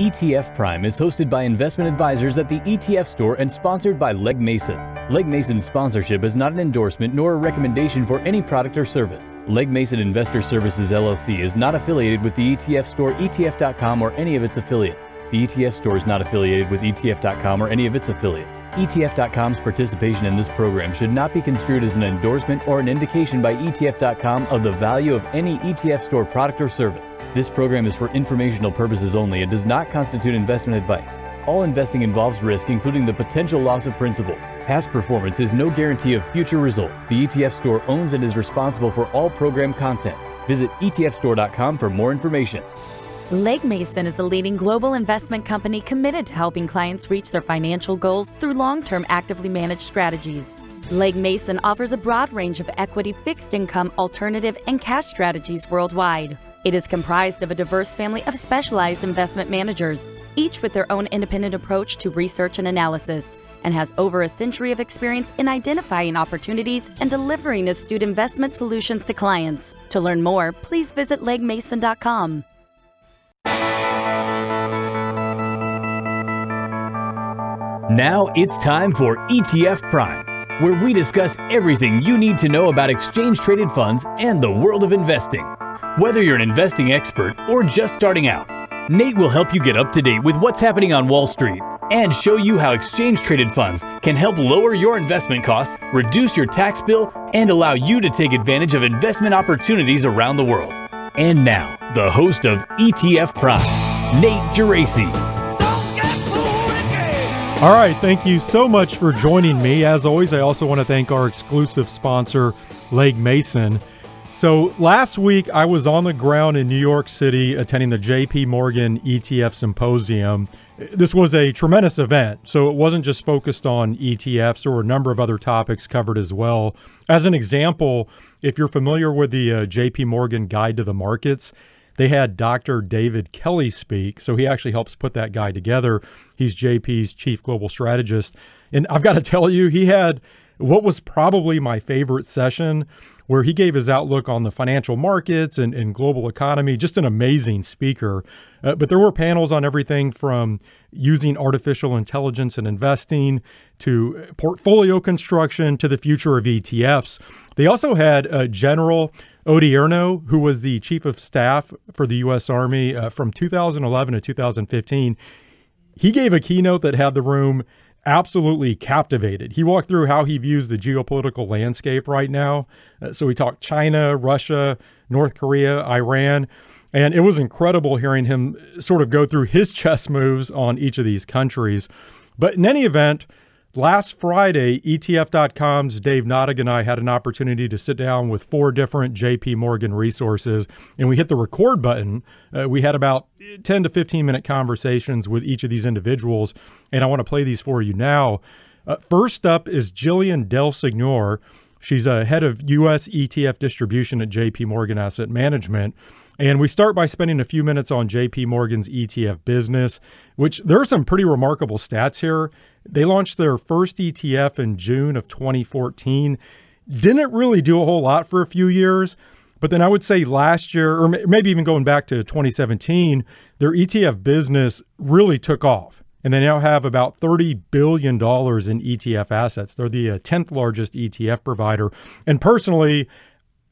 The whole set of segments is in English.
ETF Prime is hosted by investment advisors at the ETF store and sponsored by Legg Mason. Legg Mason's sponsorship is not an endorsement nor a recommendation for any product or service. Legg Mason Investor Services LLC is not affiliated with the ETF store, ETF.com, or any of its affiliates. The ETF store is not affiliated with ETF.com or any of its affiliates. ETF.com's participation in this program should not be construed as an endorsement or an indication by ETF.com of the value of any ETF store product or service. This program is for informational purposes only and does not constitute investment advice. All investing involves risk, including the potential loss of principal. Past performance is no guarantee of future results. The ETF store owns and is responsible for all program content. Visit ETFstore.com for more information. Legg Mason is a leading global investment company committed to helping clients reach their financial goals through long term actively managed strategies. Legg Mason offers a broad range of equity, fixed income, alternative, and cash strategies worldwide. It is comprised of a diverse family of specialized investment managers, each with their own independent approach to research and analysis, and has over a century of experience in identifying opportunities and delivering astute investment solutions to clients. To learn more, please visit leggmason.com. Now it's time for ETF Prime, where we discuss everything you need to know about exchange traded funds and the world of investing. Whether you're an investing expert or just starting out, Nate will help you get up to date with what's happening on Wall Street and show you how exchange traded funds can help lower your investment costs, reduce your tax bill, and allow you to take advantage of investment opportunities around the world. And now, the host of ETF Prime, Nate Geraci. All right, thank you so much for joining me. As always, I also want to thank our exclusive sponsor, Legg Mason. So, last week I was on the ground in New York City attending the JP Morgan ETF Symposium. This was a tremendous event, so it wasn't just focused on ETFs, were a number of other topics covered as well. As an example, if you're familiar with the uh, JP Morgan Guide to the Markets, they had Dr. David Kelly speak. So he actually helps put that guy together. He's JP's chief global strategist. And I've got to tell you, he had what was probably my favorite session where he gave his outlook on the financial markets and, and global economy. Just an amazing speaker. Uh, but there were panels on everything from using artificial intelligence and investing to portfolio construction to the future of ETFs. They also had a General Odierno, who was the chief of staff for the U.S. Army uh, from 2011 to 2015, he gave a keynote that had the room absolutely captivated. He walked through how he views the geopolitical landscape right now. Uh, so we talked China, Russia, North Korea, Iran. And it was incredible hearing him sort of go through his chess moves on each of these countries. But in any event, Last Friday, ETF.com's Dave Nadig and I had an opportunity to sit down with four different JP Morgan resources, and we hit the record button. Uh, we had about 10 to 15 minute conversations with each of these individuals, and I want to play these for you now. Uh, first up is Jillian DelSignore. She's a head of U.S. ETF distribution at JP Morgan Asset Management. And we start by spending a few minutes on JP Morgan's ETF business, which there are some pretty remarkable stats here. They launched their first ETF in June of 2014. Didn't really do a whole lot for a few years, but then I would say last year, or maybe even going back to 2017, their ETF business really took off. And they now have about $30 billion in ETF assets. They're the 10th uh, largest ETF provider. And personally,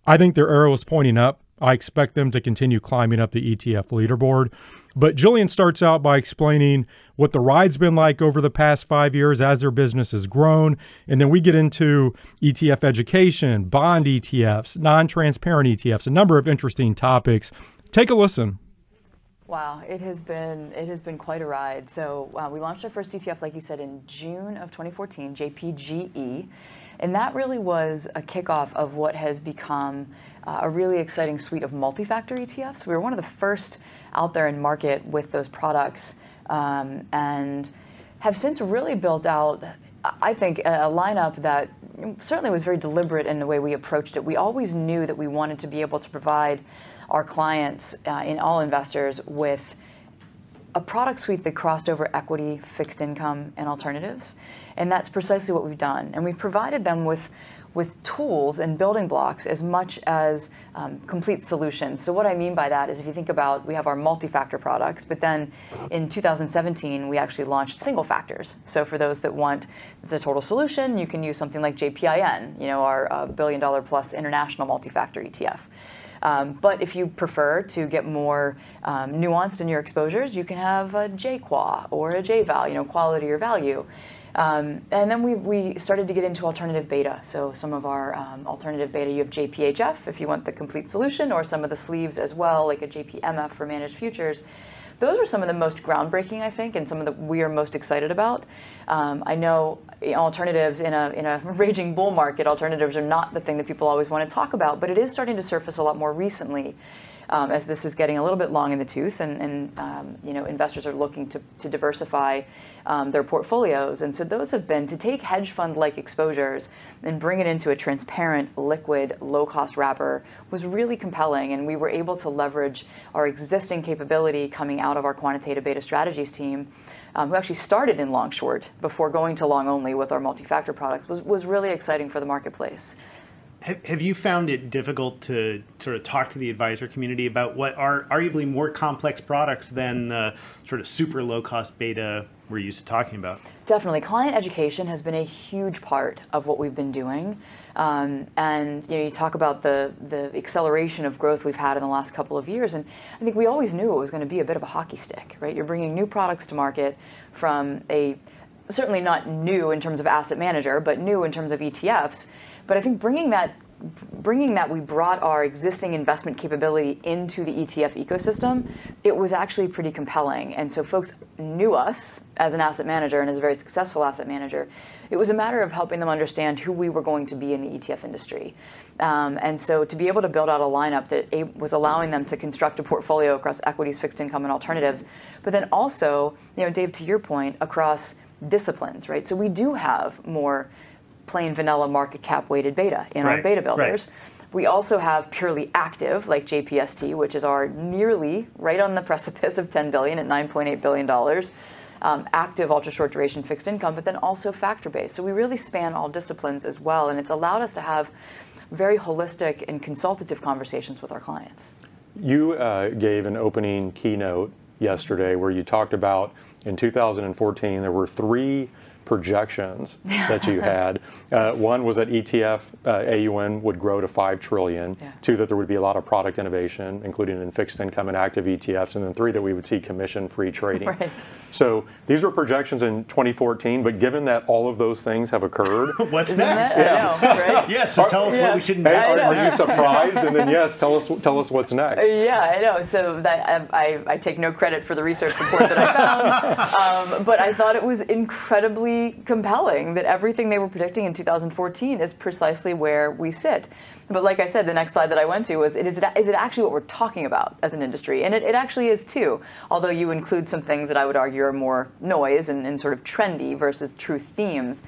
I think their arrow is pointing up. I expect them to continue climbing up the ETF leaderboard. But Jillian starts out by explaining what the ride's been like over the past five years as their business has grown. And then we get into ETF education, bond ETFs, non transparent ETFs, a number of interesting topics. Take a listen. Wow, it has been it has been quite a ride. So uh, we launched our first ETF, like you said, in June of 2014, JPGE, and that really was a kickoff of what has become uh, a really exciting suite of multi-factor ETFs. We were one of the first out there in market with those products um, and have since really built out, I think, a lineup that certainly was very deliberate in the way we approached it. We always knew that we wanted to be able to provide our clients uh, all investors with a product suite that crossed over equity, fixed income, and alternatives. And that's precisely what we've done. And we've provided them with with tools and building blocks as much as um, complete solutions. So what I mean by that is if you think about, we have our multi-factor products, but then in 2017, we actually launched single factors. So for those that want the total solution, you can use something like JPIN, you know, our uh, billion dollar plus international multi-factor ETF. Um, but if you prefer to get more um, nuanced in your exposures, you can have a JQUA or a JVAL, you know, quality or value. Um, and then we, we started to get into alternative beta. So some of our um, alternative beta, you have JPHF if you want the complete solution, or some of the sleeves as well, like a JPMF for managed futures. Those are some of the most groundbreaking, I think, and some of the we are most excited about. Um, I know alternatives in a in a raging bull market, alternatives are not the thing that people always want to talk about, but it is starting to surface a lot more recently um, as this is getting a little bit long in the tooth, and, and um, you know investors are looking to, to diversify um, their portfolios. And so those have been to take hedge fund-like exposures and bring it into a transparent, liquid, low-cost wrapper was really compelling, and we were able to leverage our existing capability coming out of our quantitative beta strategies team. Um, who actually started in long short before going to long only with our multi-factor products was, was really exciting for the marketplace. Have, have you found it difficult to sort of talk to the advisor community about what are arguably more complex products than the sort of super low cost beta we're used to talking about? Definitely. Client education has been a huge part of what we've been doing. Um, and you know, you talk about the, the acceleration of growth we've had in the last couple of years, and I think we always knew it was going to be a bit of a hockey stick, right? You're bringing new products to market from a certainly not new in terms of asset manager, but new in terms of ETFs but I think bringing that bringing that we brought our existing investment capability into the ETF ecosystem, it was actually pretty compelling. And so folks knew us as an asset manager and as a very successful asset manager. It was a matter of helping them understand who we were going to be in the ETF industry. Um, and so to be able to build out a lineup that was allowing them to construct a portfolio across equities, fixed income, and alternatives, but then also, you know, Dave, to your point, across disciplines, right? So we do have more plain vanilla market cap weighted beta in right, our beta builders. Right. We also have purely active, like JPST, which is our nearly right on the precipice of 10 billion at 9.8 billion dollars. Um, active ultra short duration fixed income, but then also factor based. So we really span all disciplines as well, and it's allowed us to have very holistic and consultative conversations with our clients. You uh, gave an opening keynote yesterday where you talked about in 2014 there were three projections that you had. Uh, one was that ETF uh, AUM would grow to five trillion. Yeah. Two, that there would be a lot of product innovation, including in fixed income and active ETFs, and then three, that we would see commission-free trading. Right. So these were projections in 2014, but given that all of those things have occurred, what's Isn't next? That, yeah. Know, right? yes. So tell us yeah. what we should invest hey, are, are you surprised? and then yes, tell us tell us what's next. Yeah, I know. So that, I, I, take no credit for the research report that I found, um, but I thought it was incredibly compelling that everything they were predicting in 2014 is precisely where we sit. But like I said, the next slide that I went to was, is, it, is it actually what we're talking about as an industry? And it, it actually is too, although you include some things that I would argue are more noise and, and sort of trendy versus true themes.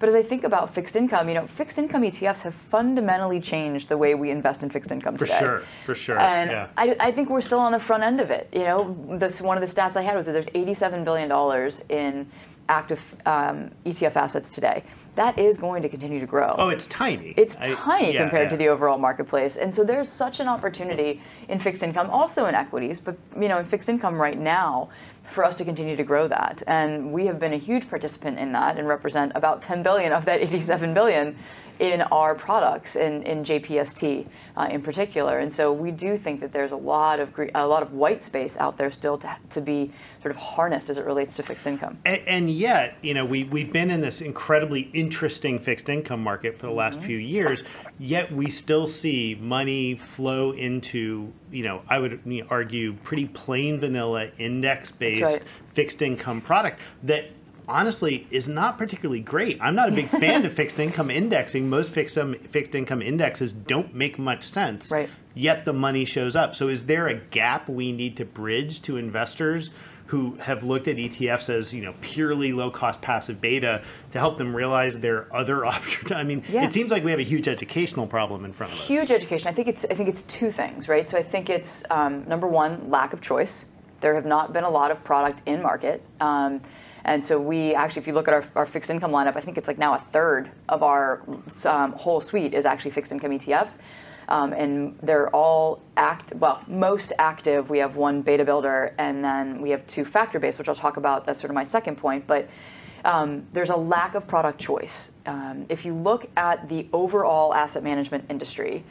But as I think about fixed income, you know, fixed income ETFs have fundamentally changed the way we invest in fixed income today. For sure, for sure. And yeah. I, I, think we're still on the front end of it. You know, this one of the stats I had was that there's 87 billion dollars in active um, ETF assets today. That is going to continue to grow. Oh, it's tiny. It's I, tiny yeah, compared yeah. to the overall marketplace, and so there's such an opportunity in fixed income, also in equities, but you know, in fixed income right now, for us to continue to grow that. And we have been a huge participant in that and represent about 10 billion of that 87 billion in our products in, in JPST uh, in particular. And so we do think that there's a lot of a lot of white space out there still to, to be sort of harnessed as it relates to fixed income. And, and yet, you know, we, we've been in this incredibly interesting fixed income market for the last mm-hmm. few years, yet we still see money flow into, you know, I would argue pretty plain vanilla index based right. fixed income product that honestly is not particularly great. I'm not a big fan of fixed income indexing. Most fixed, um, fixed income indexes don't make much sense. Right. Yet the money shows up. So is there a gap we need to bridge to investors who have looked at ETFs as you know purely low cost passive beta to help them realize there are other options. I mean, yeah. it seems like we have a huge educational problem in front of us. Huge education. I think it's I think it's two things, right? So I think it's um, number one, lack of choice. There have not been a lot of product in market. Um, And so we actually, if you look at our, our fixed income lineup, I think it's like now a third of our um, whole suite is actually fixed income ETFs. Um, and they're all act well most active we have one beta builder and then we have two factor based which i'll talk about as sort of my second point but um, there's a lack of product choice um, if you look at the overall asset management industry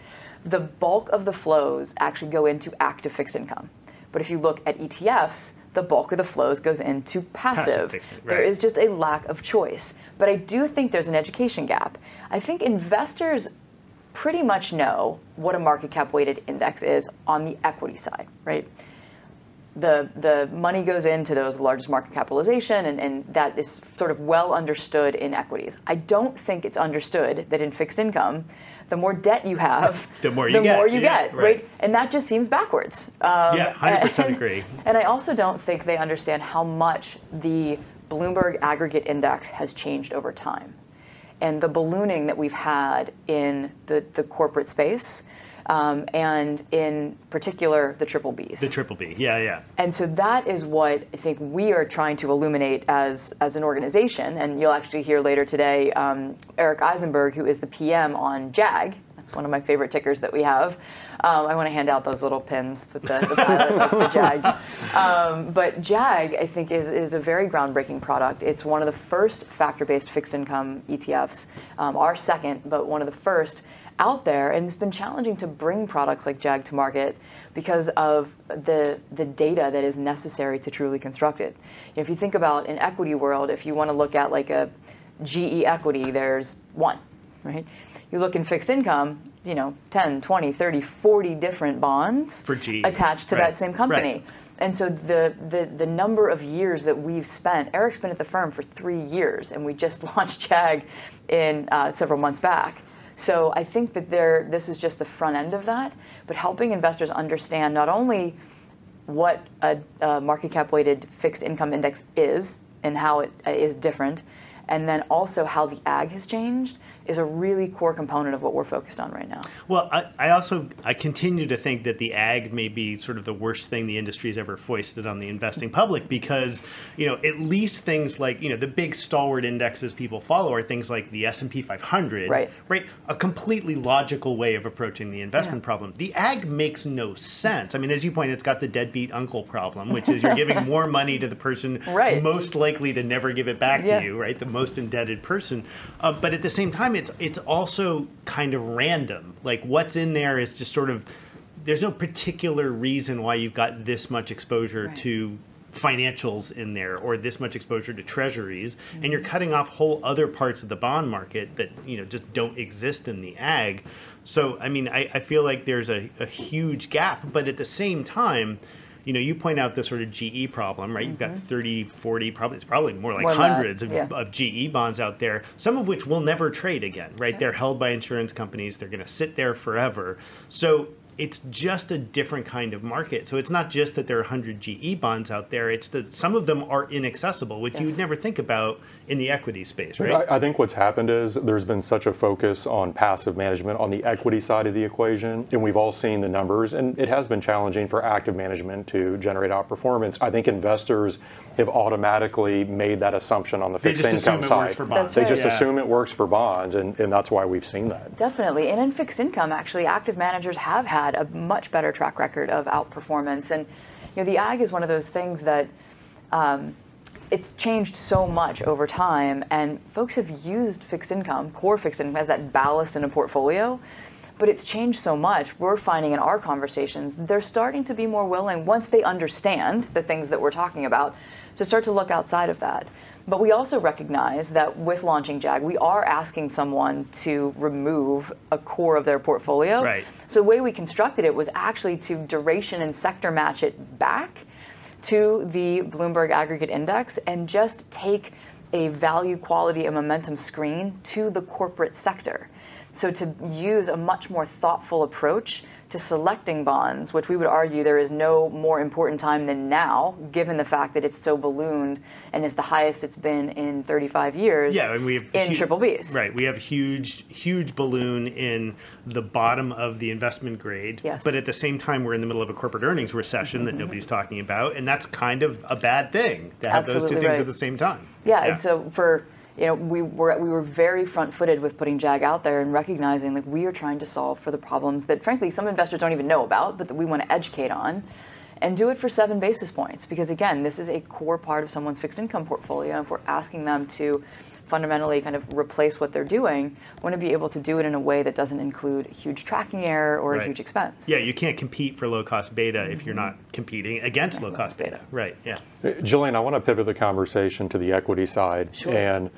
the bulk of the flows actually go into active fixed income but if you look at etfs the bulk of the flows goes into passive, Passive right. there is just a lack of choice but i do think there's an education gap i think investors pretty much know what a market cap weighted index is on the equity side, right? The, the money goes into those largest market capitalization, and, and that is sort of well understood in equities. I don't think it's understood that in fixed income, the more debt you have, The more you the get. more you Yeah, get, right. right. And that just seems backwards. Um, Yeah, 100% and- agree. And I also don't think they understand how much the Bloomberg Aggregate Index has changed over time and the ballooning that we've had in the, the corporate space, um, and in particular the triple Bs. The triple B. Yeah, yeah. and so that is what I think we are trying to illuminate as, as an organization. And you'll actually hear later today um, Eric Eisenberg, who is the PM on JAG. That's one of my favorite tickers that we have. Um, I want to hand out those little pins with the, the pilot of the JAG. Um, but JAG, I think, is, is a very groundbreaking product. It's one of the first factor based fixed income ETFs, um, our second, but one of the first out there. And it's been challenging to bring products like JAG to market because of the, the data that is necessary to truly construct it. You know, if you think about an equity world, if you want to look at like a GE equity, there's one, right? You look in fixed income, you know, 10, 20, 30, 40 different bonds attached to right, that same company. right. And so the, the the number of years that we've spent, Eric's been at the firm for three years, and we just launched JAG in uh, several months back. So I think that there, this is just the front end of that, but helping investors understand not only what a, a market cap weighted fixed income index is and how it uh, different, and then also how the ag has changed is a really core component of what we're focused on right now. Well, I, I also I continue to think that the ag may be sort of the worst thing the industry's ever foisted on the investing public because you know at least things like you know the big stalwart indexes people follow are things like the S and P 500, Right. Right, a completely logical way of approaching the investment Yeah. problem. The ag makes no sense. I mean, as you point, it's got the deadbeat uncle problem, which is you're giving more money to the person Right. most likely to never give it back Yeah. to you, right? The most indebted person. Uh, but at the same time, it's it's also kind of random. Like what's in there is just sort of there's no particular reason why you've got this much exposure Right. to financials in there or this much exposure to treasuries and Mm-hmm. you're cutting off whole other parts of the bond market that you know just don't exist in the ag so i mean i, I feel like there's a, a huge gap but at the same time you know you point out the sort of ge problem right you've got 30 40 probably it's probably more like Mm-hmm. More hundreds of, yeah. of GE bonds out there, some of which will never trade again, right? They're held by insurance companies, they're going to sit there forever. So it's just a different kind of market. So it's not just that there are 100 GE bonds out there, it's that some of them are inaccessible, which you would never think about in the equity space, right? I, I think what's happened is there's been such a focus on passive management on the equity side of the equation, and we've all seen the numbers, and it has been challenging for active management to generate outperformance. I think investors have automatically made that assumption on the They fixed just assume income it side. works for bonds. They That's just. Yeah. assume it works for bonds, and, and that's why we've seen that. Definitely. And in fixed income, actually, active managers have had a much better track record of outperformance. And you know, the ag is one of those things that um, it's changed so much over time, and folks have used fixed income, core fixed income, as that ballast in a portfolio. But it's changed so much. We're finding in our conversations, they're starting to be more willing, once they understand the things that we're talking about, to start to look outside of that. But we also recognize that with launching JAG, we are asking someone to remove a core of their portfolio. Right. So the way we constructed it was actually to duration and sector match it back to the Bloomberg Aggregate Index and just take a value, quality, and momentum screen to the corporate sector. So to use a much more thoughtful approach to selecting bonds, which we would argue there is no more important time than now, given the fact that it's so ballooned and is the highest it's been in 35 years. Yeah, and we have in hu- triple Bs. Right, we have huge, huge balloon in the bottom of the investment grade. Yes. But at the same time, we're in the middle of a corporate earnings recession that nobody's talking about, and that's kind of a bad thing to have those two things right. at the same time. Yeah, and so for you know we were we were very front-footed with putting JAG out there and recognizing like we are trying to solve for the problems that frankly some investors don't even know about, but that we want to educate on. And do it for seven basis points because again, this is a core part of someone's fixed income portfolio. If we're asking them to fundamentally kind of replace what they're doing, want to be able to do it in a way that doesn't include huge tracking error or a huge expense. Yeah, you can't compete for low cost beta if you're not competing against low cost beta. Right, yeah. Jillian, I want to pivot the conversation to the equity side. Sure. And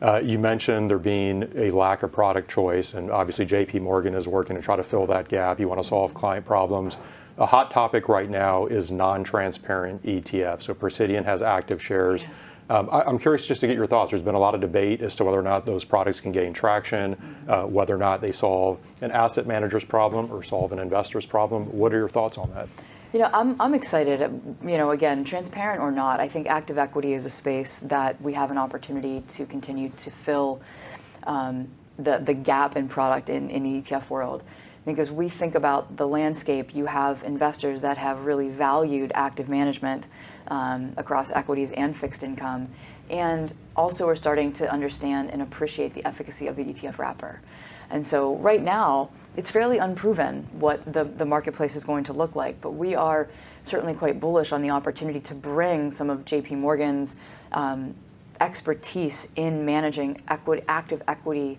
uh, you mentioned there being a lack of product choice, and obviously JP Morgan is working to try to fill that gap. You want to solve client problems. A hot topic right now is non-transparent ETF. So Precidian has active shares. Um, I, I'm curious just to get your thoughts. There's been a lot of debate as to whether or not those products can gain traction, uh, whether or not they solve an asset manager's problem or solve an investor's problem. What are your thoughts on that? You know, I'm, I'm excited. You know, again, transparent or not, I think active equity is a space that we have an opportunity to continue to fill um, the, the gap in product in, in the ETF world. Because we think about the landscape, you have investors that have really valued active management um, across equities and fixed income, and also we're starting to understand and appreciate the efficacy of the ETF wrapper. And so right now, it's fairly unproven what the, the marketplace is going to look like, but we are certainly quite bullish on the opportunity to bring some of JP Morgan's um, expertise in managing equity, active equity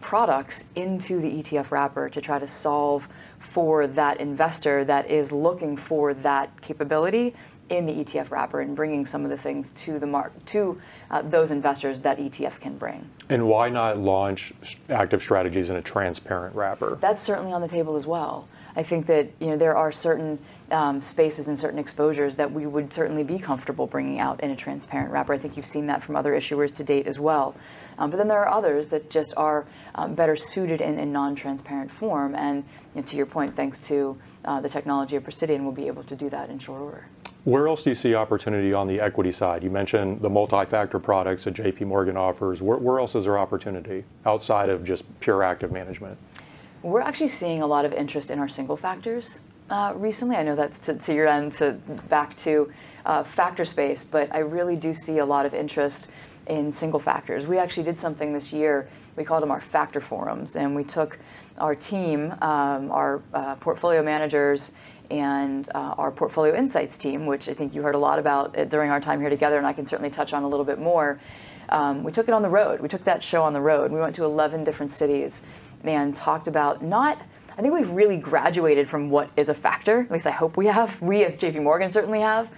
products into the ETF wrapper to try to solve for that investor that is looking for that capability in the ETF wrapper and bringing some of the things to the mark to uh, those investors that ETFs can bring. And why not launch active strategies in a transparent wrapper? That's certainly on the table as well. I think that you know there are certain um, spaces and certain exposures that we would certainly be comfortable bringing out in a transparent wrapper. I think you've seen that from other issuers to date as well. Um, but then there are others that just are um, better suited in a non-transparent form. And you know, to your point, thanks to uh, the technology of Precidian, we'll be able to do that in short order. Where else do you see opportunity on the equity side? You mentioned the multi-factor products that JP Morgan offers. Where, where else is there opportunity outside of just pure active management? We're actually seeing a lot of interest in our single factors uh, recently. I know that's to, to your end, to back to uh, factor space, but I really do see a lot of interest in single factors. We actually did something this year. We called them our factor forums, and we took our team, um, our uh, portfolio managers, and uh, our portfolio insights team, which I think you heard a lot about uh, during our time here together, and I can certainly touch on a little bit more. Um, we took it on the road. We took that show on the road. We went to 11 different cities and talked about not I think we've really graduated from what is a factor. At least I hope we have. We as JP Morgan certainly have.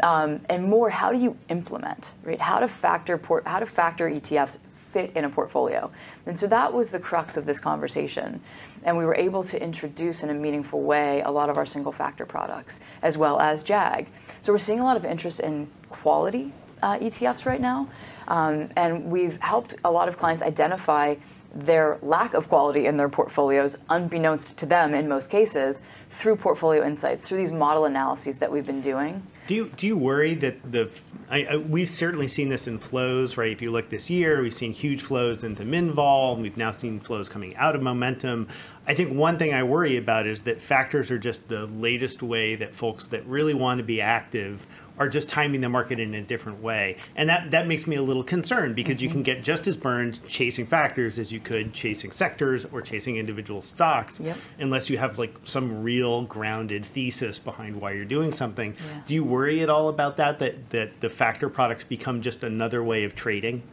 Um, and more, how do you implement, right? How to factor port, how to factor ETFs fit in a portfolio. And so that was the crux of this conversation. And we were able to introduce in a meaningful way a lot of our single factor products, as well as JAG. So we're seeing a lot of interest in quality uh, ETFs right now. Um, and we've helped a lot of clients identify their lack of quality in their portfolios, unbeknownst to them in most cases, through portfolio insights, through these model analyses that we've been doing. Do you, do you worry that the I, I, we've certainly seen this in flows, right? If you look this year, we've seen huge flows into Minvol. We've now seen flows coming out of Momentum. I think one thing I worry about is that factors are just the latest way that folks that really want to be active are just timing the market in a different way. And that, that makes me a little concerned because you can mm-hmm. get just as burned chasing factors as you could chasing sectors or chasing individual stocks Yep. unless you have like some real grounded thesis behind why you're doing something. Yeah. Do you worry at all about that, that, that the factor products become just another way of trading?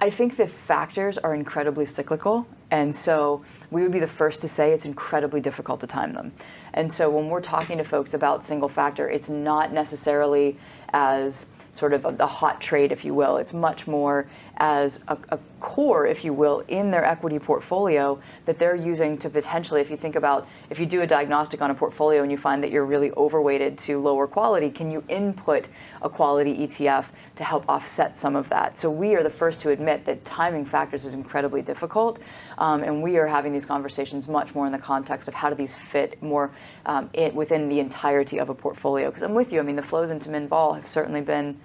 I think the factors are incredibly cyclical, and so we would be the first to say it's incredibly difficult to time them. And so when we're talking to folks about single factor, it's not necessarily as sort of a, a hot trade, if you will. It's much more as a, a core, if you will, in their equity portfolio that they're using to potentially, if you think about, if you do a diagnostic on a portfolio and you find that you're really overweighted to lower quality, can you input a quality ETF to help offset some of that? So we are the first to admit that timing factors is incredibly difficult, um, and we are having these conversations much more in the context of how do these fit more um, it, within the entirety of a portfolio. Because I'm with you. I mean, the flows into Minvol have certainly been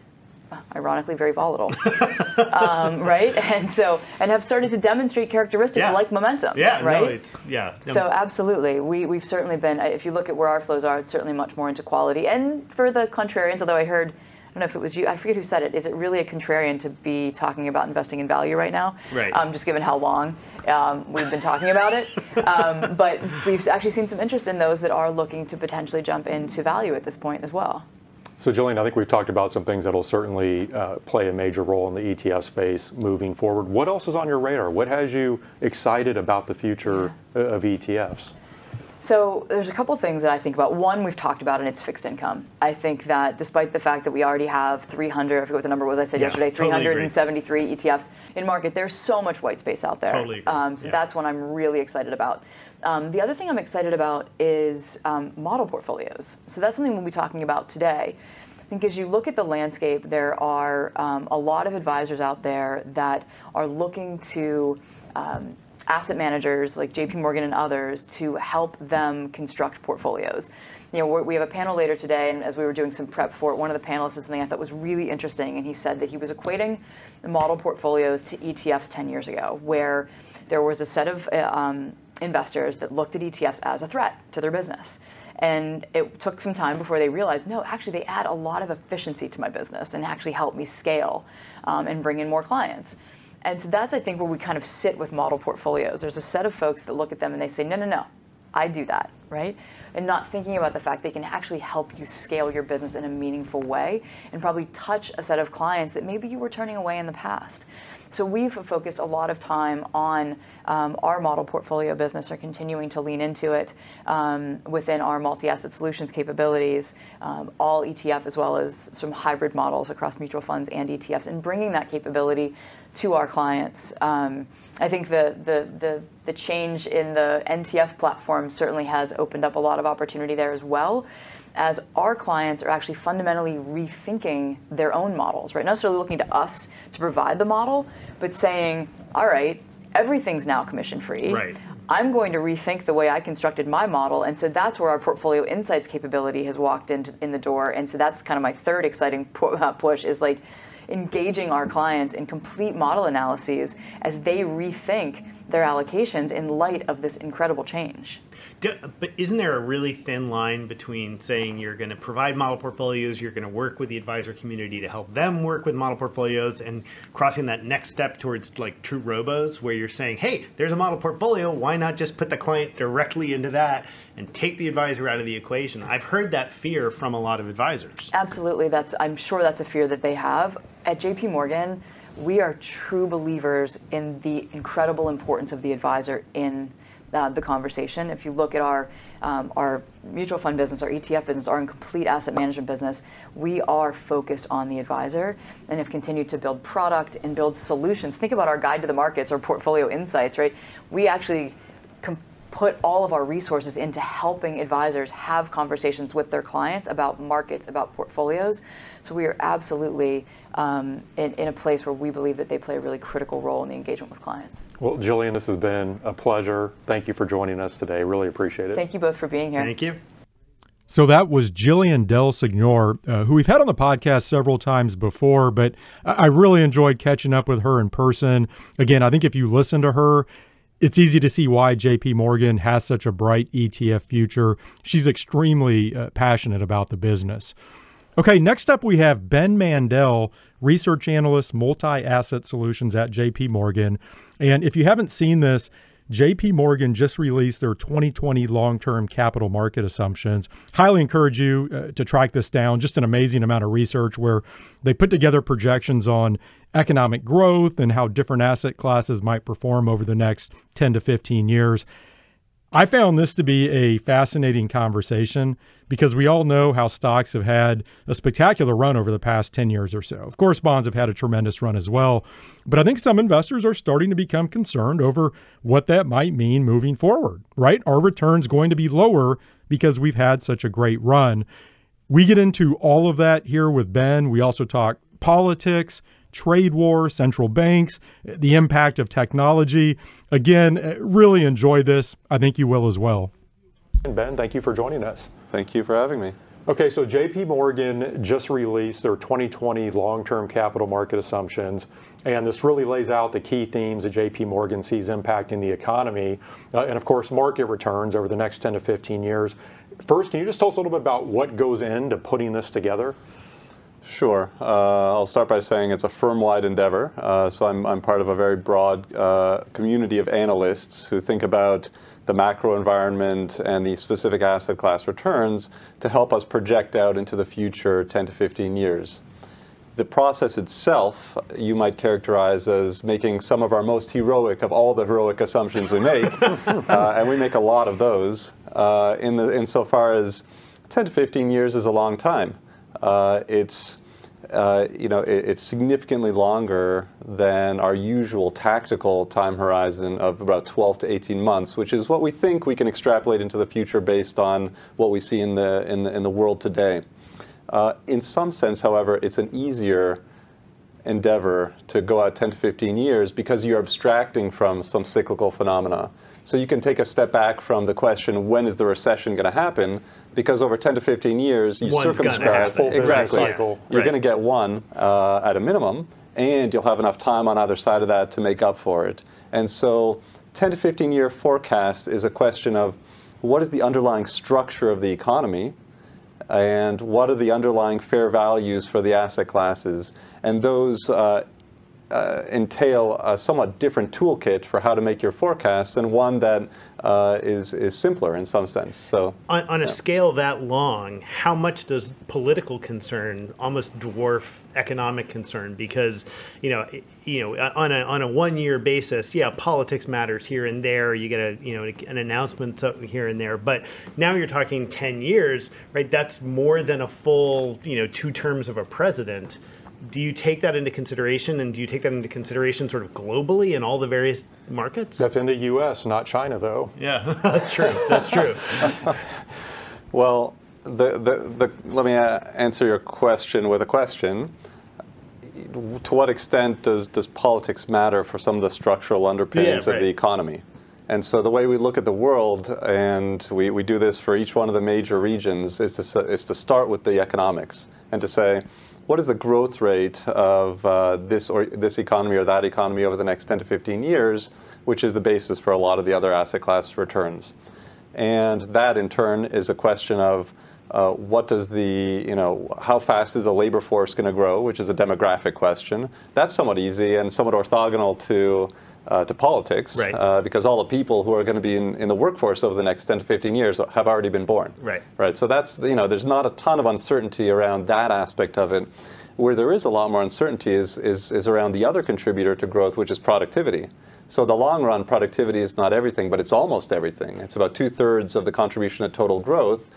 ironically very volatile, um, right? And so, and have started to demonstrate characteristics Yeah. like momentum, Yeah, right? no, it's yeah. so absolutely, we, we've certainly been. If you look at where our flows are, it's certainly much more into quality. And for the contrarians, although I heard, I don't know if it was you, I forget who said it. Is it really a contrarian to be talking about investing in value right now? Right. Um, just given how long um, we've been talking about it, um, but we've actually seen some interest in those that are looking to potentially jump into value at this point as well. So, Jillian, I think we've talked about some things that'll certainly uh, play a major role in the ETF space moving forward. What else is on your radar? What has you excited about the future uh, of E ETFs? So there's a couple things that I think about. One, we've talked about, and it's fixed income. I think that despite the fact that we already have 300, I forget what the number was I said Yeah, yesterday, totally agree. 373 ETFs in market. There's so much white space out there. Totally agree, Um, so yeah. that's one I'm really excited about. Um, the other thing I'm excited about is um, model portfolios. So that's something we'll be talking about today. I think as you look at the landscape, there are um, a lot of advisors out there that are looking to um, asset managers like JP Morgan and others to help them construct portfolios. You know, we're, have a panel later today, and as we were doing some prep for it, one of the panelists said something I thought was really interesting, and he said that he was equating the model portfolios to ETFs 10 years ago, where there was a set of uh, um, investors that looked at ETFs as a threat to their business. And it took some time before they realized, no, actually, they add a lot of efficiency to my business and actually help me scale um, and bring in more clients. And so that's, I think, where we kind of sit with model portfolios. There's a set of folks that look at them and they say, no, no, no, I do that, right? And not thinking about the fact they can actually help you scale your business in a meaningful way and probably touch a set of clients that maybe you were turning away in the past. So we've focused a lot of time on um, our model portfolio business, are continuing to lean into it um, within our multi-asset solutions capabilities, um, all ETF as well as some hybrid models across mutual funds and ETFs, and bringing that capability to our clients. Um, I think the, the, the, the change in the NTF platform certainly has opened up a lot of opportunity there as well as our clients are actually fundamentally rethinking their own models, right? Not necessarily looking to us to provide the model, but saying, all right, everything's now commission free. Right. I'm going to rethink the way I constructed my model. And so that's where our portfolio insights capability has walked into in the door. And so that's kind of my third exciting uh, push is like engaging our clients in complete model analyses as they rethink their allocations in light of this incredible change. But isn't there a really thin line between saying you're going to provide model portfolios, you're going to work with the advisor community to help them work with model portfolios, and crossing that next step towards like true robos, where you're saying, hey, there's a model portfolio, why not just put the client directly into that and take the advisor out of the equation? I've heard that fear from a lot of advisors. Absolutely, that's I'm sure that's a fear that they have. At JP Morgan, we are true believers in the incredible importance of the advisor in uh, the conversation. If you look at our um, our mutual fund business, our ETF business, our complete asset management business, we are focused on the advisor and have continued to build product and build solutions. Think about our guide to the markets, our portfolio insights, right? We actually put all of our resources into helping advisors have conversations with their clients about markets, about portfolios. So we are absolutely um, in, in a place where we believe that they play a really critical role in the engagement with clients. Well, Jillian, this has been a pleasure. Thank you for joining us today. Really appreciate it. Thank you both for being here. Thank you. So that was Jillian DelSignore, uh, who we've had on the podcast several times before, but I I really enjoyed catching up with her in person. Again, I think if you listen to her, it's easy to see why JP Morgan has such a bright ETF future. She's extremely uh, passionate about the business. Okay, next up we have Ben Mandel, research analyst, multi asset solutions at JP Morgan. And if you haven't seen this, JP Morgan just released their 2020 long term capital market assumptions. Highly encourage you uh, to track this down. Just an amazing amount of research where they put together projections on economic growth and how different asset classes might perform over the next 10 to 15 years. I found this to be a fascinating conversation because we all know how stocks have had a spectacular run over the past 10 years or so. Of course, bonds have had a tremendous run as well. But I think some investors are starting to become concerned over what that might mean moving forward, right? Are returns going to be lower because we've had such a great run? We get into all of that here with Ben. We also talk politics, trade war, central banks, the impact of technology. Again, really enjoy this. I think you will as well. Ben, thank you for joining us. Thank you for having me. Okay, so JP Morgan just released their 2020 long-term capital market assumptions, and this really lays out the key themes that JP Morgan sees impacting the economy, uh, and of course market returns over the next 10 to 15 years. First, can you just tell us a little bit about what goes into putting this together? Sure. Uh, I'll start by saying it's a firm-wide endeavor. Uh, so I'm, I'm part of a very broad uh, community of analysts who think about the macro environment and the specific asset class returns to help us project out into the future 10 to 15 years. The process itself, you might characterize as making some of our most heroic of all the heroic assumptions we make, uh, and we make a lot of those. Uh, in the insofar as 10 to 15 years is a long time. Uh, it's uh, you know, it, it's significantly longer than our usual tactical time horizon of about 12 to 18 months, which is what we think we can extrapolate into the future based on what we see in the in the, in the world today. Uh, in some sense, however, it's an easier endeavor to go out 10 to 15 years because you're abstracting from some cyclical phenomena. So you can take a step back from the question, when is the recession going to happen? Because over 10 to 15 years, you One's circumscribe. Exactly. Cycle. You're Right. going to get one uh, at a minimum, and you'll have enough time on either side of that to make up for it. And so 10 to 15 year forecast is a question of what is the underlying structure of the economy and what are the underlying fair values for the asset classes. And those uh, uh, entail a somewhat different toolkit for how to make your forecasts and one that uh, is is simpler in some sense. So On, on a scale that long, how much does political concern almost dwarf economic concern? Because you know, you know, on a on a one year basis, yeah, politics matters here and there. You get a you know an announcement here and there, but now you're talking ten years, right? That's more than a full you know two terms of a president. Do you take that into consideration, and do you take that into consideration sort of globally in all the various markets? That's in the U.S., not China, though. yeah, that's true. That's true. Well, the, the, the, let me uh, answer your question with a question. To what extent does, does politics matter for some of the structural underpinnings right. of the economy? And so the way we look at the world, and we, we do this for each one of the major regions, is to, is to start with the economics and to say, what is the growth rate of uh, this or this economy or that economy over the next 10 to 15 years, which is the basis for a lot of the other asset class returns. And that in turn is a question of uh, what does the, you know, how fast is the labor force going to grow, which is a demographic question. That's somewhat easy and somewhat orthogonal to, uh, to politics, Right. uh, because all the people who are going to be in, in the workforce over the next 10 to 15 years have already been born. Right. Right. So that's, you know, there's not a ton of uncertainty around that aspect of it. Where there is a lot more uncertainty is, is, is around the other contributor to growth, which is productivity. So the long run, productivity is not everything, but it's almost everything. It's about two thirds of the contribution to total growth,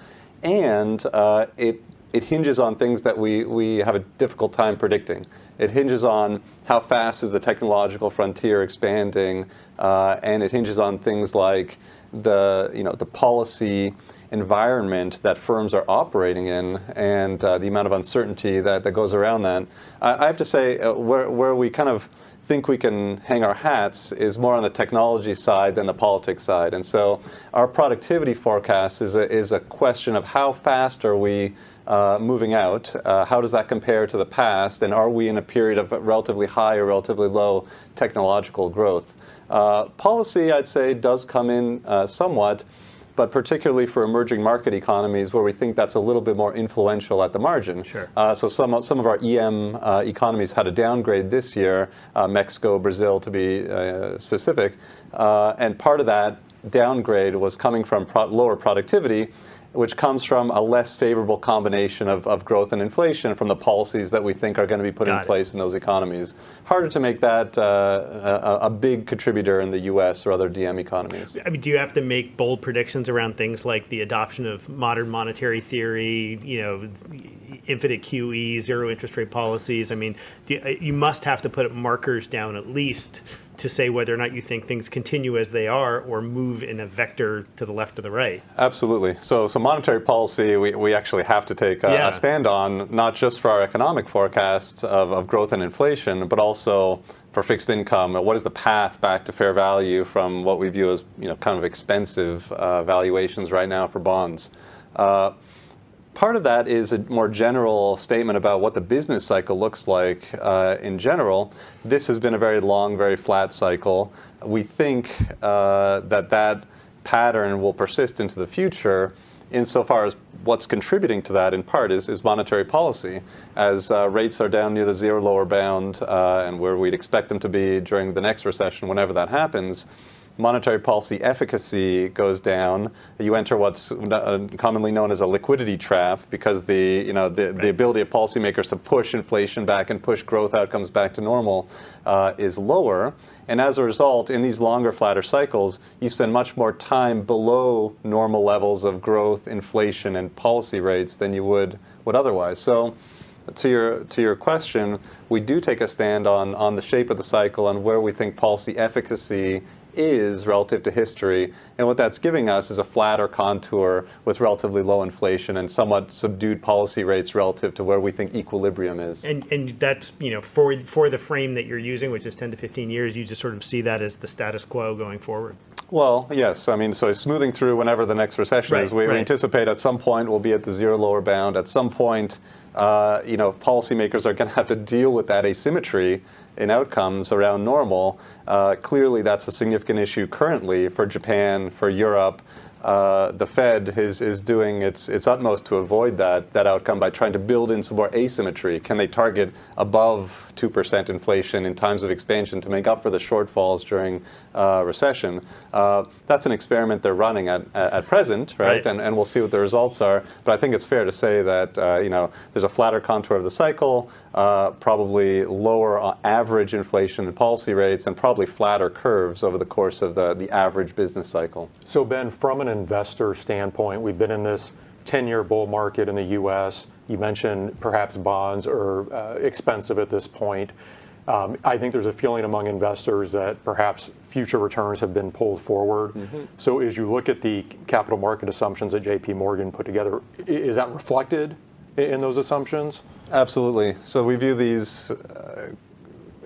and uh, it it hinges on things that we, we have a difficult time predicting. It hinges on how fast is the technological frontier expanding, uh, and it hinges on things like the you know the policy environment that firms are operating in and uh, the amount of uncertainty that, that goes around that. I, I have to say, uh, where, where we kind of think we can hang our hats is more on the technology side than the politics side. And so our productivity forecast is a, is a question of how fast are we uh, moving out? Uh, how does that compare to the past? And are we in a period of relatively high or relatively low technological growth? Uh, policy, I'd say, does come in uh, somewhat but particularly for emerging market economies where we think that's a little bit more influential at the margin. Sure. Uh, so some, some of our EM uh, economies had a downgrade this year, uh, Mexico, Brazil to be uh, specific, uh, and part of that downgrade was coming from pro- lower productivity. Which comes from a less favorable combination of, of growth and inflation from the policies that we think are going to be put Got in it. place in those economies. Harder to make that uh, a, a big contributor in the U.S. or other DM economies. I mean, do you have to make bold predictions around things like the adoption of modern monetary theory, you know, infinite QE, zero interest rate policies? I mean, do you, you must have to put markers down at least to say whether or not you think things continue as they are or move in a vector to the left or the right. Absolutely. So, so monetary policy, we, we actually have to take a, Yeah. a stand on, not just for our economic forecasts of, of growth and inflation, but also for fixed income. What is the path back to fair value from what we view as you know kind of expensive uh, valuations right now for bonds? Uh, Part of that is a more general statement about what the business cycle looks like uh, in general. This has been a very long, very flat cycle. We think uh, that that pattern will persist into the future insofar as what's contributing to that in part is, is monetary policy. As uh, rates are down near the zero lower bound uh, and where we'd expect them to be during the next recession, whenever that happens, monetary policy efficacy goes down, you enter what's uh, commonly known as a liquidity trap because the you know the, the ability of policymakers to push inflation back and push growth outcomes back to normal uh, is lower. And as a result, in these longer, flatter cycles, you spend much more time below normal levels of growth, inflation, and policy rates than you would would otherwise. So to your to your question, we do take a stand on on the shape of the cycle and where we think policy efficacy is relative to history. And what that's giving us is a flatter contour with relatively low inflation and somewhat subdued policy rates relative to where we think equilibrium is. And and that's you know for for the frame that you're using, which is 10 to 15 years, you just sort of see that as the status quo going forward. Well, yes. I mean, so smoothing through whenever the next recession Right, is. We, we anticipate at some point we'll be at the zero lower bound. At some point, uh, you know, policymakers are going to have to deal with that asymmetry in outcomes around normal. Uh, clearly, that's a significant issue currently for Japan, for Europe. Uh, the Fed is, is doing its, its utmost to avoid that, that outcome by trying to build in some more asymmetry. Can they target above 2% inflation in times of expansion to make up for the shortfalls during uh, recession? Uh, that's an experiment they're running at, at, present, right? Right. And, and we'll see what the results are. But I think it's fair to say that uh, you know there's a flatter contour of the cycle, uh, probably lower uh, average inflation and policy rates, and probably flatter curves over the course of the, the average business cycle. So, Ben, from an investor standpoint, we've been in this 10 year bull market in the US. You mentioned perhaps bonds are uh, expensive at this point. Um, I think there's a feeling among investors that perhaps future returns have been pulled forward. So, as you look at the capital market assumptions that JP Morgan put together, is that reflected in those assumptions? Absolutely. So we view these uh,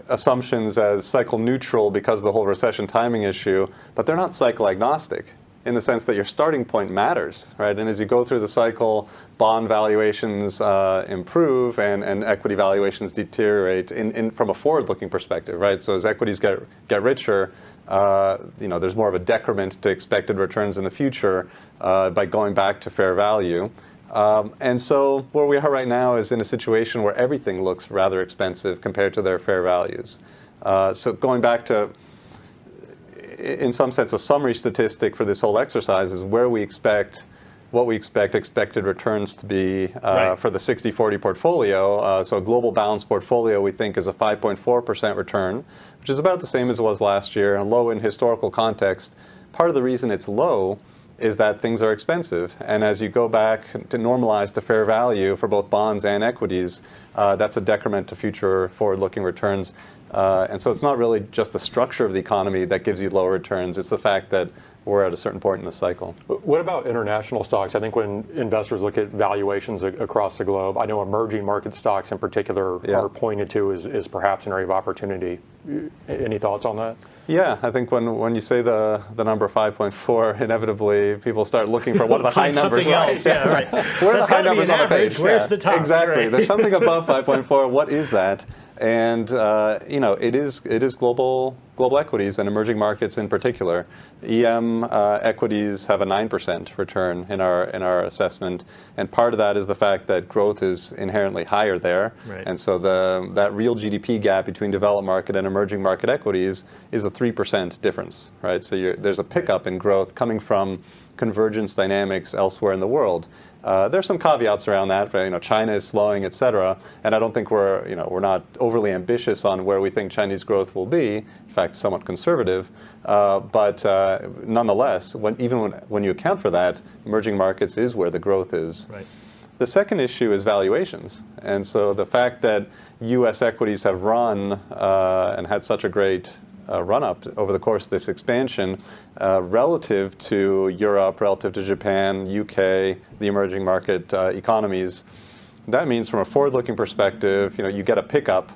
assumptions as cycle neutral because of the whole recession timing issue, but they're not cycle agnostic in the sense that your starting point matters, right? And as you go through the cycle, bond valuations uh, improve and, and equity valuations deteriorate in, in, from a forward-looking perspective, right? So as equities get, get richer, uh, you know, there's more of a decrement to expected returns in the future uh, by going back to fair value. Um, and so where we are right now is in a situation where everything looks rather expensive compared to their fair values. Uh, so going back to, in some sense, a summary statistic for this whole exercise is where we expect, what we expect expected returns to be uh, Right. for the 60-40 portfolio. Uh, so a global balanced portfolio we think is a 5.4% return, which is about the same as it was last year and low in historical context. Part of the reason it's low is that things are expensive. And as you go back to normalize to fair value for both bonds and equities, uh, that's a decrement to future forward-looking returns. Uh, and so it's not really just the structure of the economy that gives you lower returns. It's the fact that we're at a certain point in the cycle. What about international stocks? I think when investors look at valuations across the globe, I know emerging market stocks in particular Yeah. are pointed to as, as perhaps an area of opportunity. Any thoughts on that? Yeah, I think when, when you say the, the number 5.4, inevitably people start looking for what are the high numbers. something else, yeah, right. Where are the high numbers an on the page? Where's Yeah, the top? Exactly. Right. There's something above 5.4. What is that? And uh, you know it is it is global global equities and emerging markets in particular. EM uh, equities have a nine percent return in our in our assessment, and part of that is the fact that growth is inherently higher there, Right. and so the that real GDP gap between developed market and emerging market equities is a three percent difference, right? So you're, there's a pickup in growth coming from convergence dynamics elsewhere in the world. Uh, there's some caveats around that. You know, China is slowing, et cetera, and I don't think we're, you know, we're not overly ambitious on where we think Chinese growth will be. In fact, somewhat conservative. Uh, but uh, nonetheless, when, even when, when you account for that, emerging markets is where the growth is. Right. The second issue is valuations. And so the fact that U.S. equities have run uh, and had such a great uh, run up over the course of this expansion uh, relative to Europe, relative to Japan, UK, the emerging market uh, economies, that means from a forward looking perspective, you know, you get a pickup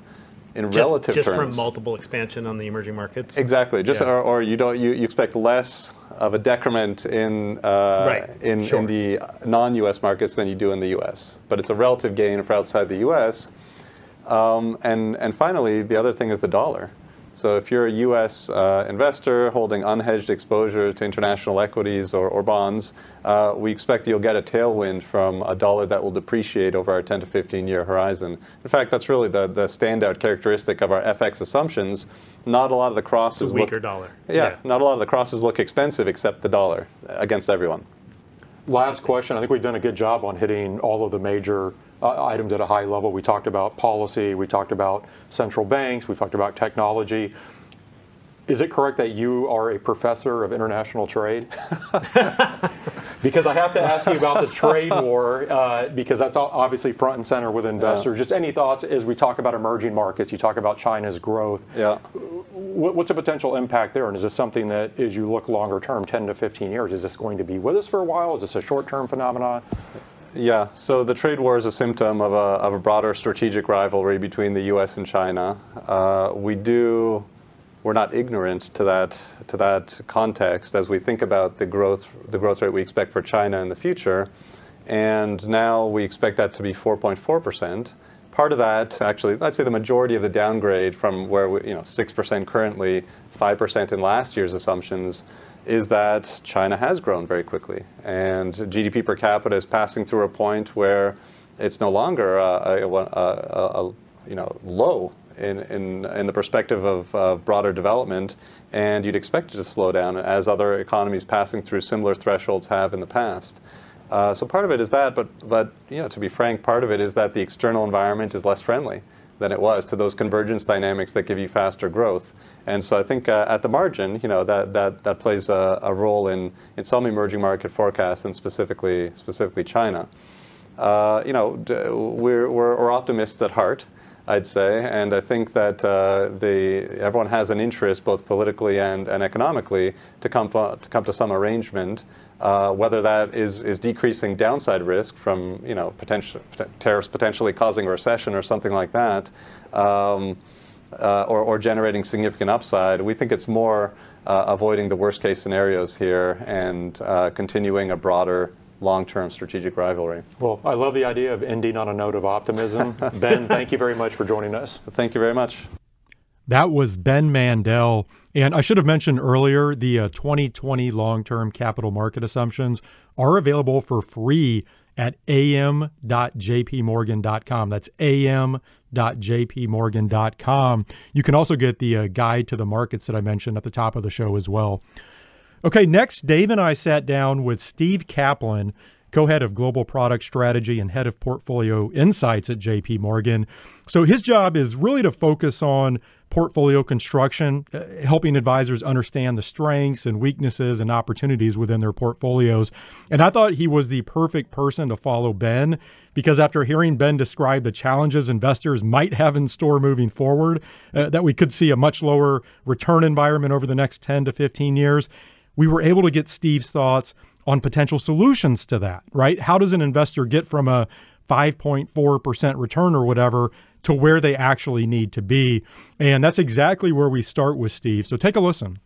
in Just, relative just terms. from multiple expansion on the emerging markets. Exactly. Just Yeah. or, or you don't you, you expect less of a decrement in uh, Right. in, Sure. in the non-U.S. markets than you do in the U.S. But it's a relative gain for outside the U.S. Um, and and finally, the other thing is the dollar. So if you're a U.S. Uh, investor holding unhedged exposure to international equities or, or bonds, uh, we expect you'll get a tailwind from a dollar that will depreciate over our 10 to 15 year horizon. In fact, that's really the, the standout characteristic of our FX assumptions. Not a lot of the crosses a weaker look, dollar. Yeah, Yeah. not a lot of the crosses look expensive except the dollar against everyone. Last question. I think we've done a good job on hitting all of the major uh, items at a high level. We talked about policy, we talked about central banks, we talked about technology. Is it correct that you are a professor of international trade? because I have to ask you about the trade war, uh, because that's obviously front and center with investors. Just any thoughts as we talk about emerging markets, you talk about China's growth. Yeah. What, what's the potential impact there? And is this something that, as you look longer term, 10 to 15 years, is this going to be with us for a while? Is this a short term phenomenon? Yeah, so the trade war is a symptom of a, of a broader strategic rivalry between the U.S. and China. Uh, we do, we're not ignorant to that to that context as we think about the growth the growth rate we expect for China in the future, and now we expect that to be 4.4 percent. Part of that, actually, I'd say the majority of the downgrade from where we, you know, six percent currently, five percent in last year's assumptions, is that China has grown very quickly, and GDP per capita is passing through a point where it's no longer a, a, a, a you know low in, in, in the perspective of uh, broader development, and you'd expect it to slow down as other economies passing through similar thresholds have in the past. Uh, so part of it is that, but but you know, to be frank, part of it is that the external environment is less friendly than it was to those convergence dynamics that give you faster growth. And so I think uh, at the margin, you know, that that that plays a, a role in in some emerging market forecasts, and specifically specifically China. Uh, you know, we're, we're we're optimists at heart. I'd say, and I think that uh, the everyone has an interest, both politically and, and economically, to come to come to some arrangement. Uh, whether that is, is decreasing downside risk from you know potential tariffs potentially causing a recession or something like that, um, uh, or, or generating significant upside, we think it's more uh, avoiding the worst case scenarios here and uh, continuing a broader long-term strategic rivalry. Well, I love the idea of ending on a note of optimism. ben, thank you very much for joining us. Thank you very much. That was Ben Mandel. And I should have mentioned earlier the uh, 2020 long term capital market assumptions are available for free at am.jpmorgan.com. That's am.jpmorgan.com. You can also get the uh, guide to the markets that I mentioned at the top of the show as well. Okay, next, Dave and I sat down with Steve Kaplan, co head of global product strategy and head of portfolio insights at JP Morgan. So, his job is really to focus on portfolio construction, uh, helping advisors understand the strengths and weaknesses and opportunities within their portfolios. And I thought he was the perfect person to follow Ben because after hearing Ben describe the challenges investors might have in store moving forward, uh, that we could see a much lower return environment over the next 10 to 15 years, we were able to get Steve's thoughts on potential solutions to that, right? How does an investor get from a 5.4% return or whatever to where they actually need to be? And that's exactly where we start with Steve. So take a listen.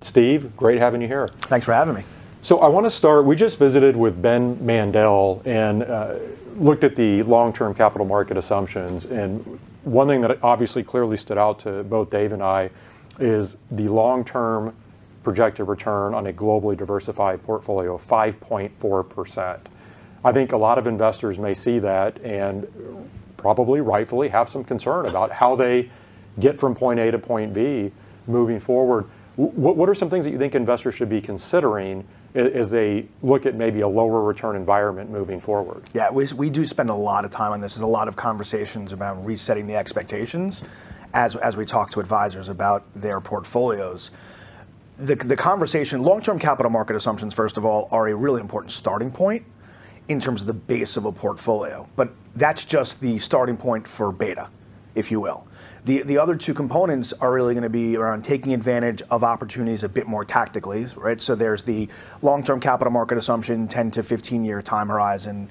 Steve, great having you here. Thanks for having me. So I want to start. We just visited with Ben Mandel and uh, looked at the long-term capital market assumptions. And one thing that obviously clearly stood out to both Dave and I is the long-term projected return on a globally diversified portfolio of 5.4%. I think a lot of investors may see that and probably rightfully have some concern about how they get from point A to point B moving forward. What, are some things that you think investors should be considering as they look at maybe a lower return environment moving forward? Yeah, we, we do spend a lot of time on this. There's a lot of conversations about resetting the expectations as, as we talk to advisors about their portfolios. The, the conversation, long term capital market assumptions, first of all, are a really important starting point in terms of the base of a portfolio. But that's just the starting point for beta, if you will. The, the other two components are really going to be around taking advantage of opportunities a bit more tactically, right? So there's the long-term capital market assumption, 10 to 15 year time horizon.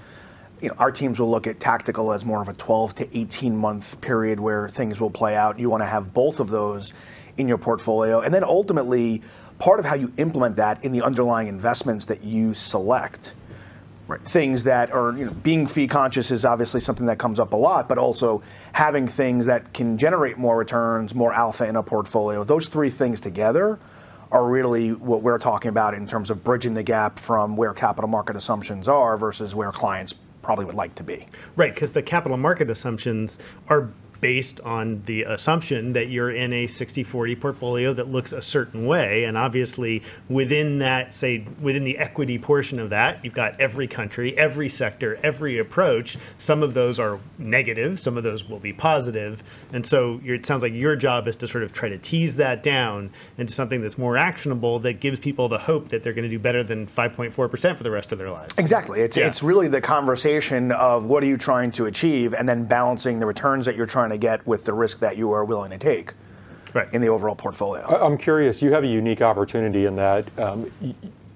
You know, our teams will look at tactical as more of a 12 to 18 month period where things will play out. You want to have both of those in your portfolio, and then ultimately, part of how you implement that in the underlying investments that you select Right. Things that are, you know, being fee conscious is obviously something that comes up a lot, but also having things that can generate more returns, more alpha in a portfolio. Those three things together are really what we're talking about in terms of bridging the gap from where capital market assumptions are versus where clients probably would like to be. Right, because the capital market assumptions are based on the assumption that you're in a 60-40 portfolio that looks a certain way. And obviously within that, say, within the equity portion of that, you've got every country, every sector, every approach. Some of those are negative, some of those will be positive. And so it sounds like your job is to sort of try to tease that down into something that's more actionable that gives people the hope that they're going to do better than 5.4% for the rest of their lives. Exactly. It's, yeah. it's really the conversation of what are you trying to achieve and then balancing the returns that you're trying to get with the risk that you are willing to take right. in the overall portfolio. I'm curious, you have a unique opportunity in that um,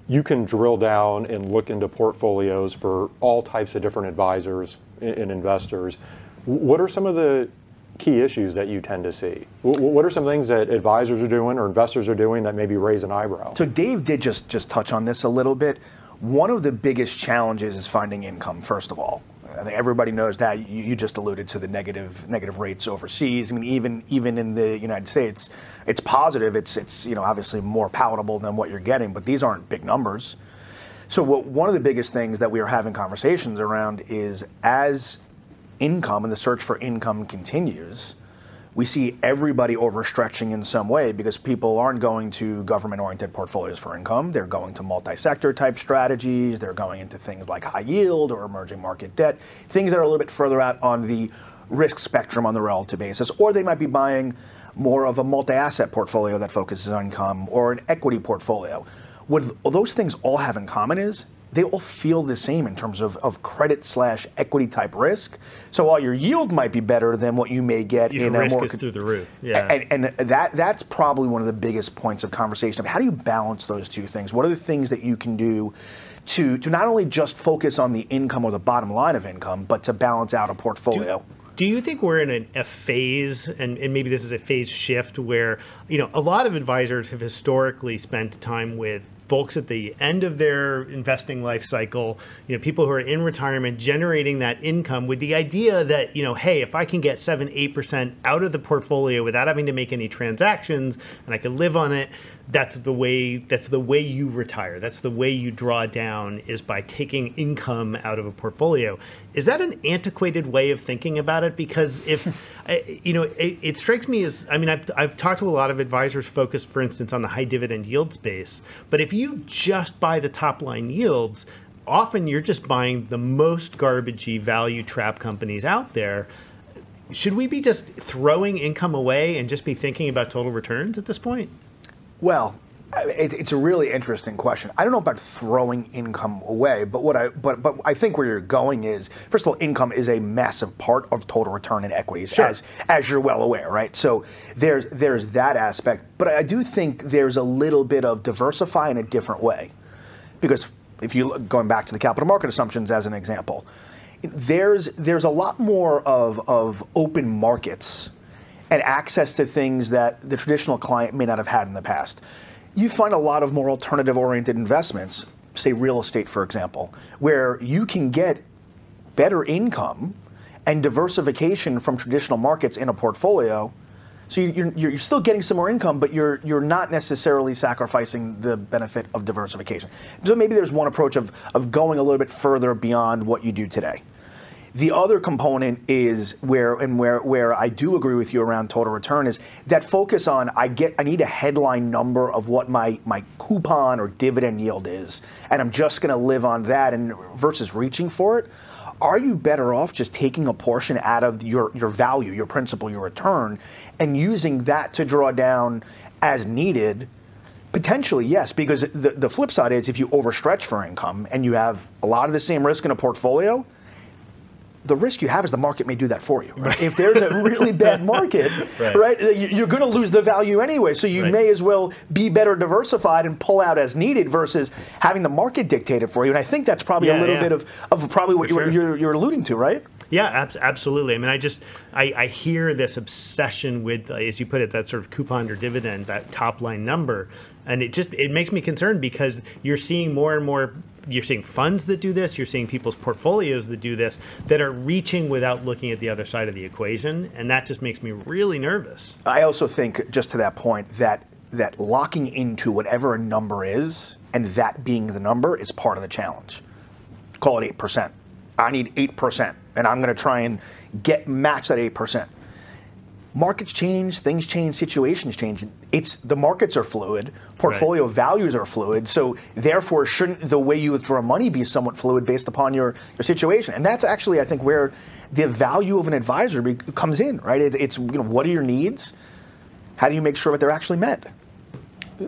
you can drill down and look into portfolios for all types of different advisors and investors. What are some of the key issues that you tend to see? What are some things that advisors are doing or investors are doing that maybe raise an eyebrow? So Dave did just just touch on this a little bit. One of the biggest challenges is finding income, first of all. I think everybody knows that. You, you, just alluded to the negative negative rates overseas. I mean, even even in the United States, it's positive. It's it's you know obviously more palatable than what you're getting, but these aren't big numbers. So what, one of the biggest things that we are having conversations around is as income and the search for income continues we see everybody overstretching in some way because people aren't going to government oriented portfolios for income. They're going to multi sector type strategies. They're going into things like high yield or emerging market debt, things that are a little bit further out on the risk spectrum on the relative basis. Or they might be buying more of a multi asset portfolio that focuses on income or an equity portfolio. What those things all have in common is they all feel the same in terms of, of credit slash equity type risk. So while your yield might be better than what you may get your in risk a more is through the roof. Yeah, and, and, that that's probably one of the biggest points of conversation of how do you balance those two things? What are the things that you can do? To, to not only just focus on the income or the bottom line of income, but to balance out a portfolio. Do, do you think we're in a, a phase, and, and, maybe this is a phase shift, where you know a lot of advisors have historically spent time with folks at the end of their investing life cycle, you know, people who are in retirement generating that income with the idea that, you know, hey, if I can get seven, eight percent out of the portfolio without having to make any transactions and I can live on it, that's the way that's the way you retire. That's the way you draw down is by taking income out of a portfolio. Is that an antiquated way of thinking about it? Because if you know it, it, strikes me as i mean I've, I've talked to a lot of advisors focused for instance on the high dividend yield space. But if you just buy the top line yields often you're just buying the most garbagey value trap companies out there. Should we be just throwing income away and just be thinking about total returns at this point well, it, it's a really interesting question. I don't know about throwing income away, but what I but but I think where you're going is first of all, income is a massive part of total return in equities, sure. as as you're well aware, right? So there's there's that aspect, but I do think there's a little bit of diversify in a different way, because if you look, going back to the capital market assumptions as an example, there's there's a lot more of of open markets and access to things that the traditional client may not have had in the past. You find a lot of more alternative oriented investments, say real estate, for example, where you can get better income and diversification from traditional markets in a portfolio. So you're, you're, still getting some more income, but you're you're not necessarily sacrificing the benefit of diversification. So maybe there's one approach of of going a little bit further beyond what you do today. The other component is where and where where I do agree with you around total return is that focus on I get I need a headline number of what my my coupon or dividend yield is, and I'm just going to live on that and versus reaching for it are you better off just taking a portion out of your, your value, your principal, your return, and using that to draw down as needed? Potentially, yes, because the, the flip side is if you overstretch for income and you have a lot of the same risk in a portfolio, the risk you have is the market may do that for you. Right? If there's a really bad market, right. right. you're going to lose the value anyway. So you right. may as well be better diversified and pull out as needed versus having the market dictate it for you. And I think that's probably yeah, a little yeah. bit of, of probably what you're, you're, you're, alluding to, right? Yeah, ab- absolutely. I mean, I just I, I hear this obsession with, as you put it, that sort of coupon or dividend, that top line number and it just it makes me concerned because you're seeing more and more you're seeing funds that do this you're seeing people's portfolios that do this that are reaching without looking at the other side of the equation. And that just makes me really nervous. I also think just to that point that that locking into whatever a number is and that being the number is part of the challenge. Call it 8% i need 8% and i'm going to try and get match that 8% markets change, things change, situations change. It's the markets are fluid, portfolio right. values are fluid. So therefore, shouldn't the way you withdraw money be somewhat fluid based upon your, your situation? And that's actually, I think, where the value of an advisor be, comes in. Right? It, it's you know what are your needs? How do you make sure that they're actually met?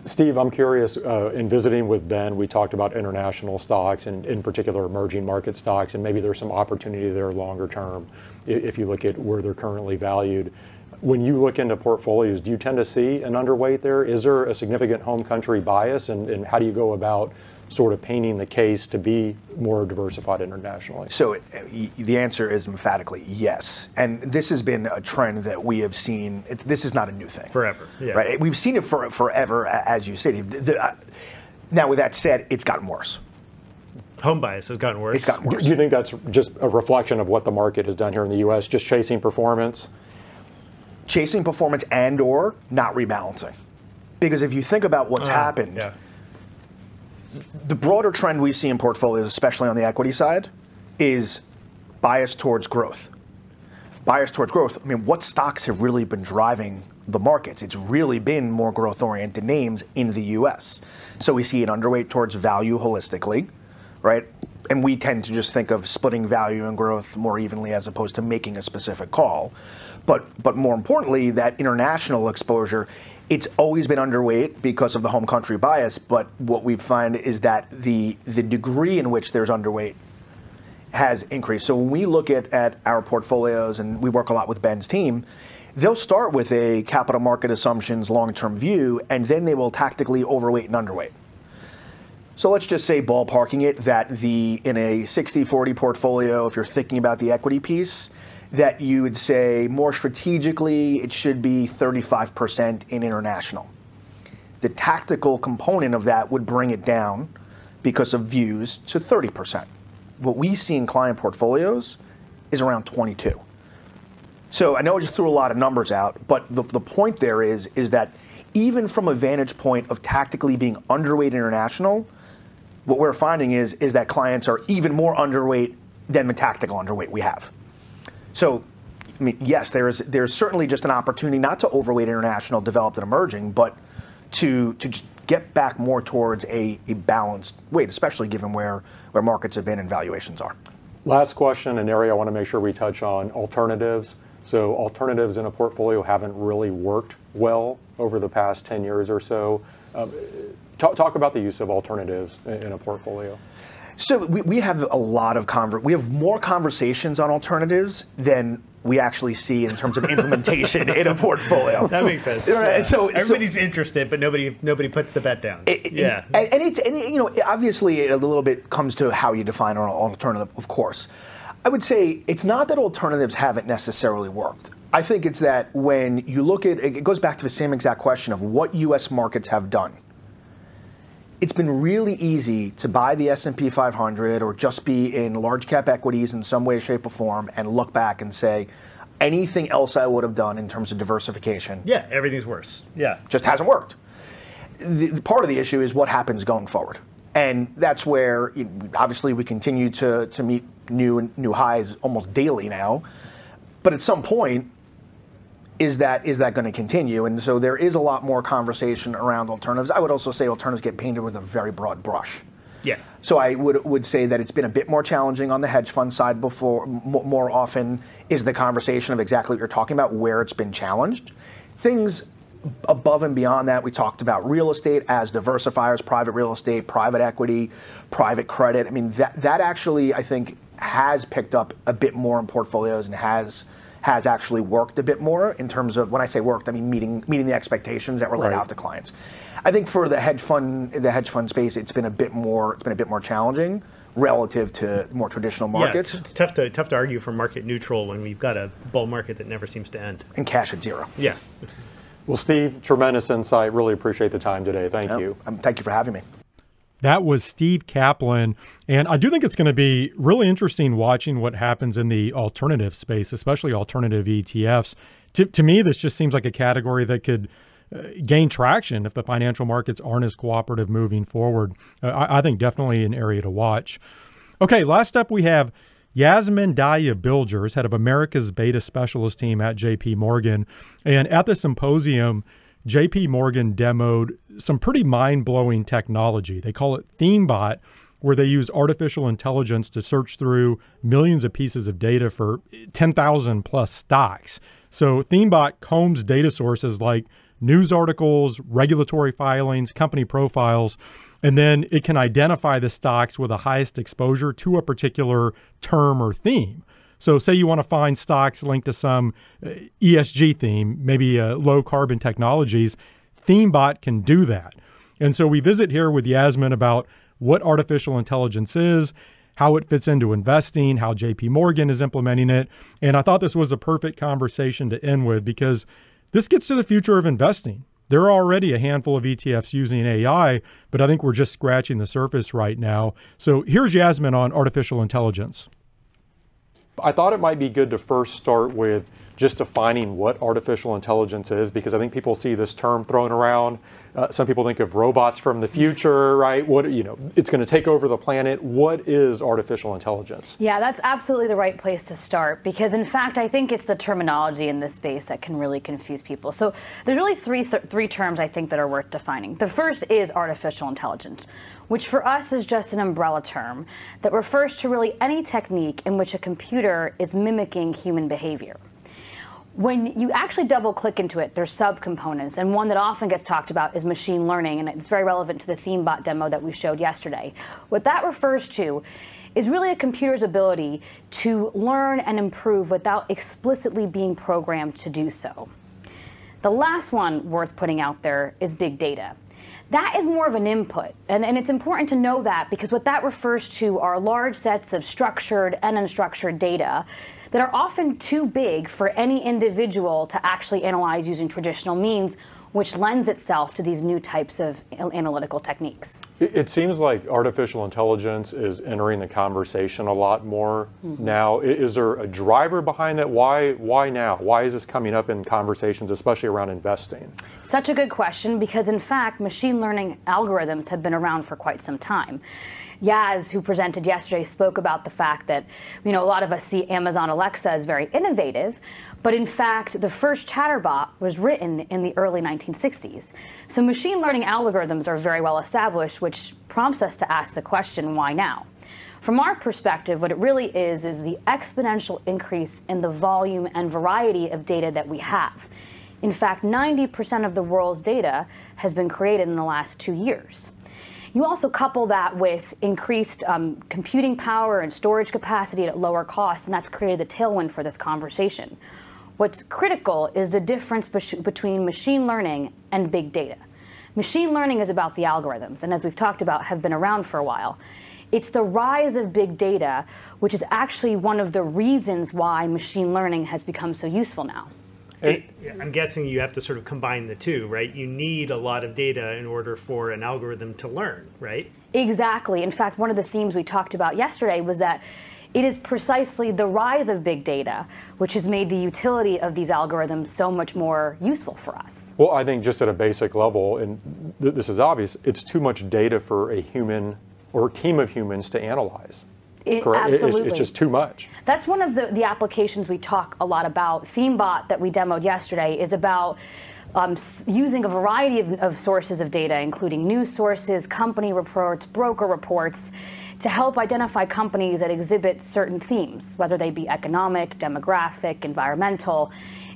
Steve, I'm curious. Uh, in visiting with Ben, we talked about international stocks and, in particular, emerging market stocks, and maybe there's some opportunity there longer term if you look at where they're currently valued when you look into portfolios, do you tend to see an underweight there? Is there a significant home country bias, and, and how do you go about sort of painting the case to be more diversified internationally? So uh, the answer is emphatically yes. And this has been a trend that we have seen. It, this is not a new thing. Forever. Yeah. Right? We've seen it for forever, as you said. The, the, uh, now, with that said, it's gotten worse. Home bias has gotten worse. It's gotten worse. Do you think that's just a reflection of what the market has done here in the U.S., just chasing performance? Chasing performance and or not rebalancing. Because if you think about what's uh, happened, yeah. the broader trend we see in portfolios, especially on the equity side, is bias towards growth. Bias towards growth. I mean, what stocks have really been driving the markets? It's really been more growth oriented names in the US. So we see an underweight towards value holistically, right? And we tend to just think of splitting value and growth more evenly as opposed to making a specific call. But but more importantly, that international exposure, it's always been underweight because of the home country bias. But what we find is that the the degree in which there's underweight has increased. So when we look at, at our portfolios, and we work a lot with Ben's team, they'll start with a capital market assumptions long term view, and then they will tactically overweight and underweight. So let's just say ballparking it that the in a 60-40 portfolio, if you're thinking about the equity piece, that you would say more strategically it should be 35% in international. The tactical component of that would bring it down because of views to 30%. What we see in client portfolios is around 22. So I know I just threw a lot of numbers out, but the, the point there is is that even from a vantage point of tactically being underweight international, what we're finding is is that clients are even more underweight than the tactical underweight we have. So, I mean, yes, there is there's certainly just an opportunity not to overweight international, developed and emerging, but to to get back more towards a, a balanced weight, especially given where where markets have been and valuations are. Last question, an area I want to make sure we touch on alternatives. So alternatives in a portfolio haven't really worked well over the past 10 years or so. Um, talk, talk about the use of alternatives in a portfolio. So we, we have a lot of conver- we have more conversations on alternatives than we actually see in terms of implementation in a portfolio. That makes sense. Right. So everybody's so, interested, but nobody nobody puts the bet down. It, yeah, and, and, it's and you know obviously a little bit comes to how you define an alternative, of course. I would say it's not that alternatives haven't necessarily worked. I think it's that when you look at it goes back to the same exact question of what U.S. markets have done it's been really easy to buy the S&P 500 or just be in large cap equities in some way, shape, or form, and look back and say, anything else I would have done in terms of diversification. Yeah, everything's worse. Yeah, just hasn't worked. The, part of the issue is what happens going forward, and that's where you know, obviously we continue to to meet new new highs almost daily now. But at some point, is that is that going to continue? And so there is a lot more conversation around alternatives. I would also say alternatives get painted with a very broad brush. Yeah. So I would would say that it's been a bit more challenging on the hedge fund side before. M- more often is the conversation of exactly what you're talking about, where it's been challenged. Things above and beyond that, we talked about real estate as diversifiers, private real estate, private equity, private credit. I mean, that that actually I think has picked up a bit more in portfolios and has has actually worked a bit more in terms of when I say worked, I mean meeting meeting the expectations that were laid Right. out to clients. I think for the hedge fund the hedge fund space, it's been a bit more it's been a bit more challenging relative to more traditional markets Yeah, it's, it's tough to tough to argue for market neutral when we've got a bull market that never seems to end. and cash at zero. Yeah. Well, Steve, tremendous insight. Really appreciate the time today. Thank you. Um, thank you for having me. That was Steve Kaplan. And I do think it's going to be really interesting watching what happens in the alternative space, especially alternative ETFs. To, to me, this just seems like a category that could uh, gain traction if the financial markets aren't as cooperative moving forward. Uh, I, I think definitely an area to watch. Okay, last up we have Yasmin Dahya-Bilgers, head of America's Beta Specialist Team at JP Morgan. And at the symposium, JP Morgan demoed some pretty mind blowing technology. They call it ThemeBot, where they use artificial intelligence to search through millions of pieces of data for 10,000 plus stocks. So ThemeBot combs data sources like news articles, regulatory filings, company profiles, and then it can identify the stocks with the highest exposure to a particular term or theme. So, say you want to find stocks linked to some uh, ESG theme, maybe uh, low carbon technologies, ThemeBot can do that. And so, we visit here with Yasmin about what artificial intelligence is, how it fits into investing, how JP Morgan is implementing it. And I thought this was a perfect conversation to end with because this gets to the future of investing. There are already a handful of ETFs using AI, but I think we're just scratching the surface right now. So here's Yasmin on artificial intelligence. I thought it might be good to first start with just defining what artificial intelligence is, because I think people see this term thrown around. Uh, some people think of robots from the future, right? What you know, it's going to take over the planet. What is artificial intelligence? Yeah, that's absolutely the right place to start because, in fact, I think it's the terminology in this space that can really confuse people. So, there's really three th- three terms I think that are worth defining. The first is artificial intelligence, which for us is just an umbrella term that refers to really any technique in which a computer is mimicking human behavior when you actually double click into it, there's subcomponents, and one that often gets talked about is machine learning, and it's very relevant to the ThemeBot demo that we showed yesterday. What that refers to is really a computer's ability to learn and improve without explicitly being programmed to do so. The last one worth putting out there is big data. That is more of an input, and, and it's important to know that because what that refers to are large sets of structured and unstructured data that are often too big for any individual to actually analyze using traditional means, which lends itself to these new types of analytical techniques. It, seems like artificial intelligence is entering the conversation a lot more mm-hmm. now. Is there a driver behind that? Why? Why now? Why is this coming up in conversations, especially around investing? Such a good question because, in fact, machine learning algorithms have been around for quite some time. Yaz, who presented yesterday, spoke about the fact that you know a lot of us see Amazon Alexa as very innovative, but in fact, the first chatterbot was written in the early 1960s. So machine learning algorithms are very well established, which prompts us to ask the question, why now? From our perspective, what it really is is the exponential increase in the volume and variety of data that we have. In fact, 90% of the world's data has been created in the last two years. You also couple that with increased um, computing power and storage capacity at lower costs, and that's created the tailwind for this conversation. What's critical is the difference between machine learning and big data. Machine learning is about the algorithms, and as we've talked about, have been around for a while. It's the rise of big data, which is actually one of the reasons why machine learning has become so useful now. It, I'm guessing you have to sort of combine the two, right? You need a lot of data in order for an algorithm to learn, right? Exactly. In fact, one of the themes we talked about yesterday was that it is precisely the rise of big data which has made the utility of these algorithms so much more useful for us. Well, I think just at a basic level, and th- this is obvious, it's too much data for a human or a team of humans to analyze. It, Correct. absolutely. It's, it's just too much. That's one of the, the applications we talk a lot about. ThemeBot that we demoed yesterday is about um, using a variety of, of sources of data, including news sources, company reports, broker reports, to help identify companies that exhibit certain themes, whether they be economic, demographic, environmental.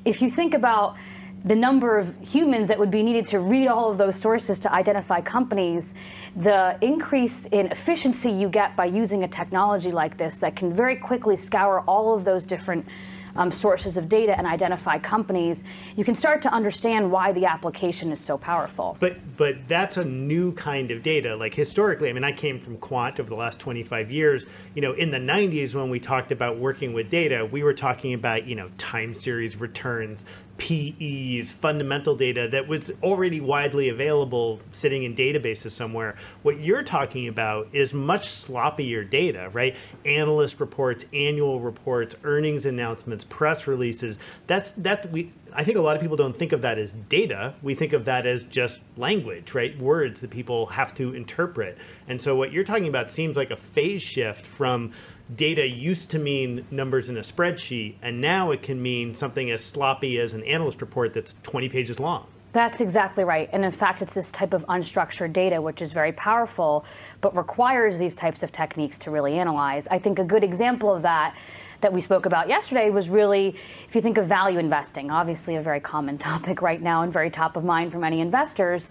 If you think about the number of humans that would be needed to read all of those sources to identify companies, the increase in efficiency you get by using a technology like this that can very quickly scour all of those different um, sources of data and identify companies, you can start to understand why the application is so powerful. But but that's a new kind of data. Like historically, I mean, I came from quant over the last 25 years. You know, in the 90s when we talked about working with data, we were talking about you know time series returns, PEs, fundamental data that was already widely available sitting in databases somewhere. What you're talking about is much sloppier data, right? Analyst reports, annual reports, earnings announcements, press releases. That's that we I think a lot of people don't think of that as data. We think of that as just language, right? Words that people have to interpret. And so what you're talking about seems like a phase shift from data used to mean numbers in a spreadsheet, and now it can mean something as sloppy as an analyst report that's 20 pages long. That's exactly right. And in fact, it's this type of unstructured data, which is very powerful, but requires these types of techniques to really analyze. I think a good example of that that we spoke about yesterday was really if you think of value investing, obviously a very common topic right now and very top of mind for many investors.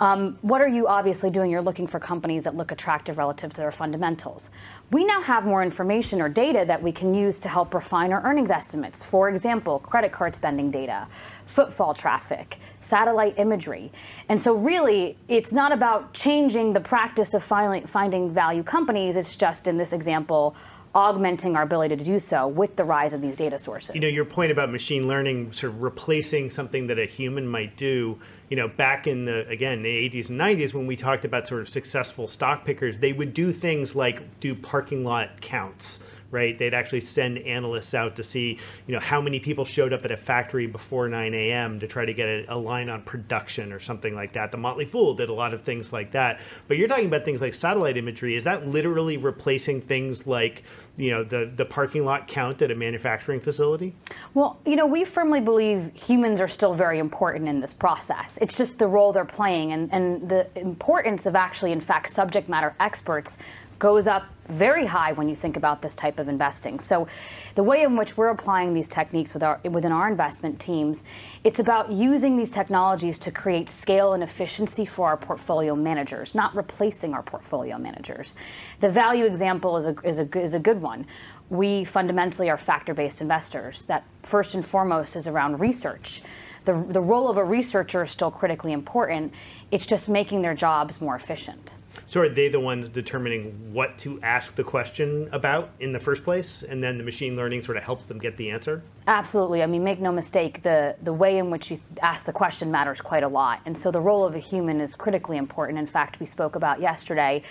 Um, what are you obviously doing? You're looking for companies that look attractive relative to their fundamentals. We now have more information or data that we can use to help refine our earnings estimates. For example, credit card spending data, footfall traffic, satellite imagery. And so, really, it's not about changing the practice of finding value companies, it's just in this example augmenting our ability to do so with the rise of these data sources. You know, your point about machine learning sort of replacing something that a human might do, you know, back in the, again, the 80s and 90s when we talked about sort of successful stock pickers, they would do things like do parking lot counts right? They'd actually send analysts out to see, you know, how many people showed up at a factory before 9 a.m. to try to get a, a, line on production or something like that. The Motley Fool did a lot of things like that. But you're talking about things like satellite imagery. Is that literally replacing things like, you know, the, the parking lot count at a manufacturing facility? Well, you know, we firmly believe humans are still very important in this process. It's just the role they're playing and, and the importance of actually, in fact, subject matter experts goes up very high when you think about this type of investing. So, the way in which we're applying these techniques with our, within our investment teams, it's about using these technologies to create scale and efficiency for our portfolio managers, not replacing our portfolio managers. The value example is a, is a, is a good one. We fundamentally are factor based investors. That first and foremost is around research. The, the role of a researcher is still critically important. It's just making their jobs more efficient. So are they the ones determining what to ask the question about in the first place, and then the machine learning sort of helps them get the answer? Absolutely. I mean, make no mistake, the, the way in which you ask the question matters quite a lot. And so the role of a human is critically important. In fact, we spoke about yesterday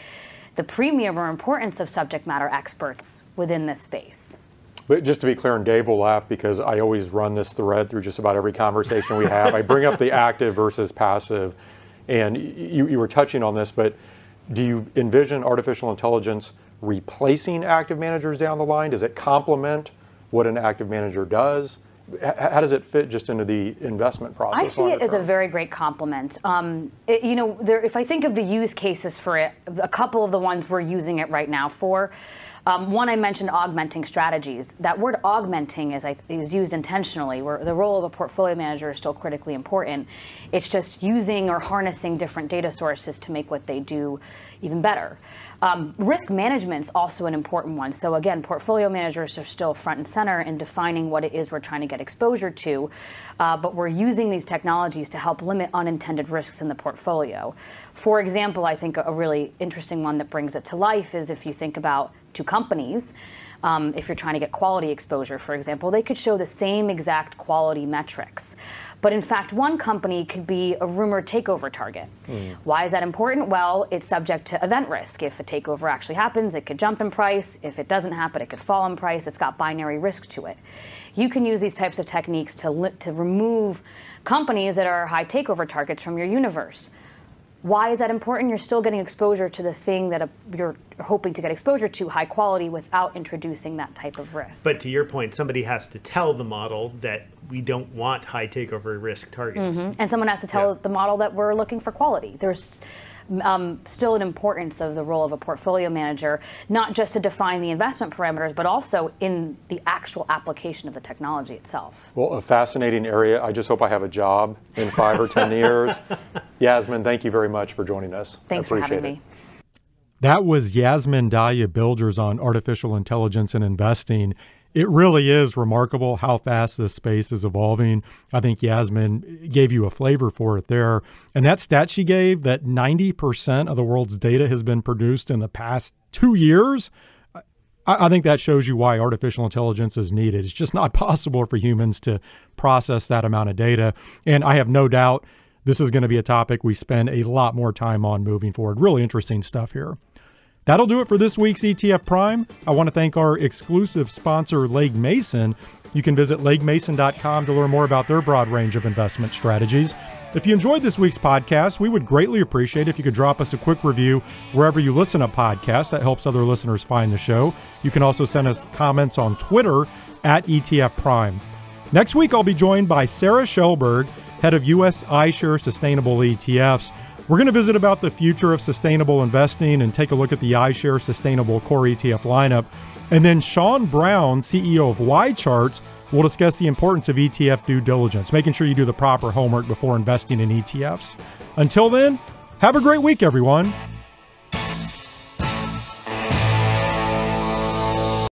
the premium or importance of subject matter experts within this space. But just to be clear, and Dave will laugh because I always run this thread through just about every conversation we have. I bring up the active versus passive, and you, you were touching on this, but do you envision artificial intelligence replacing active managers down the line? Does it complement what an active manager does? How does it fit just into the investment process? I see it as a very great complement. Um, you know, there, if I think of the use cases for it, a couple of the ones we're using it right now for. Um, one, I mentioned augmenting strategies. That word augmenting is, is used intentionally, where the role of a portfolio manager is still critically important. It's just using or harnessing different data sources to make what they do even better. Um, risk management is also an important one. So again, portfolio managers are still front and center in defining what it is we're trying to get exposure to, uh, but we're using these technologies to help limit unintended risks in the portfolio. For example, I think a really interesting one that brings it to life is if you think about two companies, um, if you're trying to get quality exposure, for example, they could show the same exact quality metrics. But in fact, one company could be a rumored takeover target. Mm. Why is that important? Well, it's subject to event risk. If a takeover actually happens, it could jump in price. If it doesn't happen, it could fall in price. It's got binary risk to it. You can use these types of techniques to, to remove companies that are high takeover targets from your universe. Why is that important? You're still getting exposure to the thing that a, you're hoping to get exposure to, high quality, without introducing that type of risk. But to your point, somebody has to tell the model that we don't want high takeover risk targets. Mm-hmm. And someone has to tell yeah. the model that we're looking for quality. There's um, still an importance of the role of a portfolio manager, not just to define the investment parameters, but also in the actual application of the technology itself. Well, a fascinating area. I just hope I have a job in five or 10 years. Yasmin, thank you very much for joining us. Thanks for having it. me. That was Yasmin Dahya-Bilgers on artificial intelligence and investing it really is remarkable how fast this space is evolving. I think Yasmin gave you a flavor for it there. And that stat she gave that 90% of the world's data has been produced in the past two years. I, think that shows you why artificial intelligence is needed. It's just not possible for humans to process that amount of data. And I have no doubt this is going to be a topic we spend a lot more time on moving forward. Really interesting stuff here. That'll do it for this week's ETF Prime. I want to thank our exclusive sponsor, Legg Mason. You can visit leggmason.com to learn more about their broad range of investment strategies. If you enjoyed this week's podcast, we would greatly appreciate if you could drop us a quick review wherever you listen to podcasts. That helps other listeners find the show. You can also send us comments on Twitter at ETF Prime. Next week, I'll be joined by Sarah Schellberg, head of U.S. iShares Sustainable ETFs. We're going to visit about the future of sustainable investing and take a look at the iShares Sustainable Core ETF lineup. And then Sean Brown, CEO of YCharts, will discuss the importance of ETF due diligence, making sure you do the proper homework before investing in ETFs. Until then, have a great week, everyone.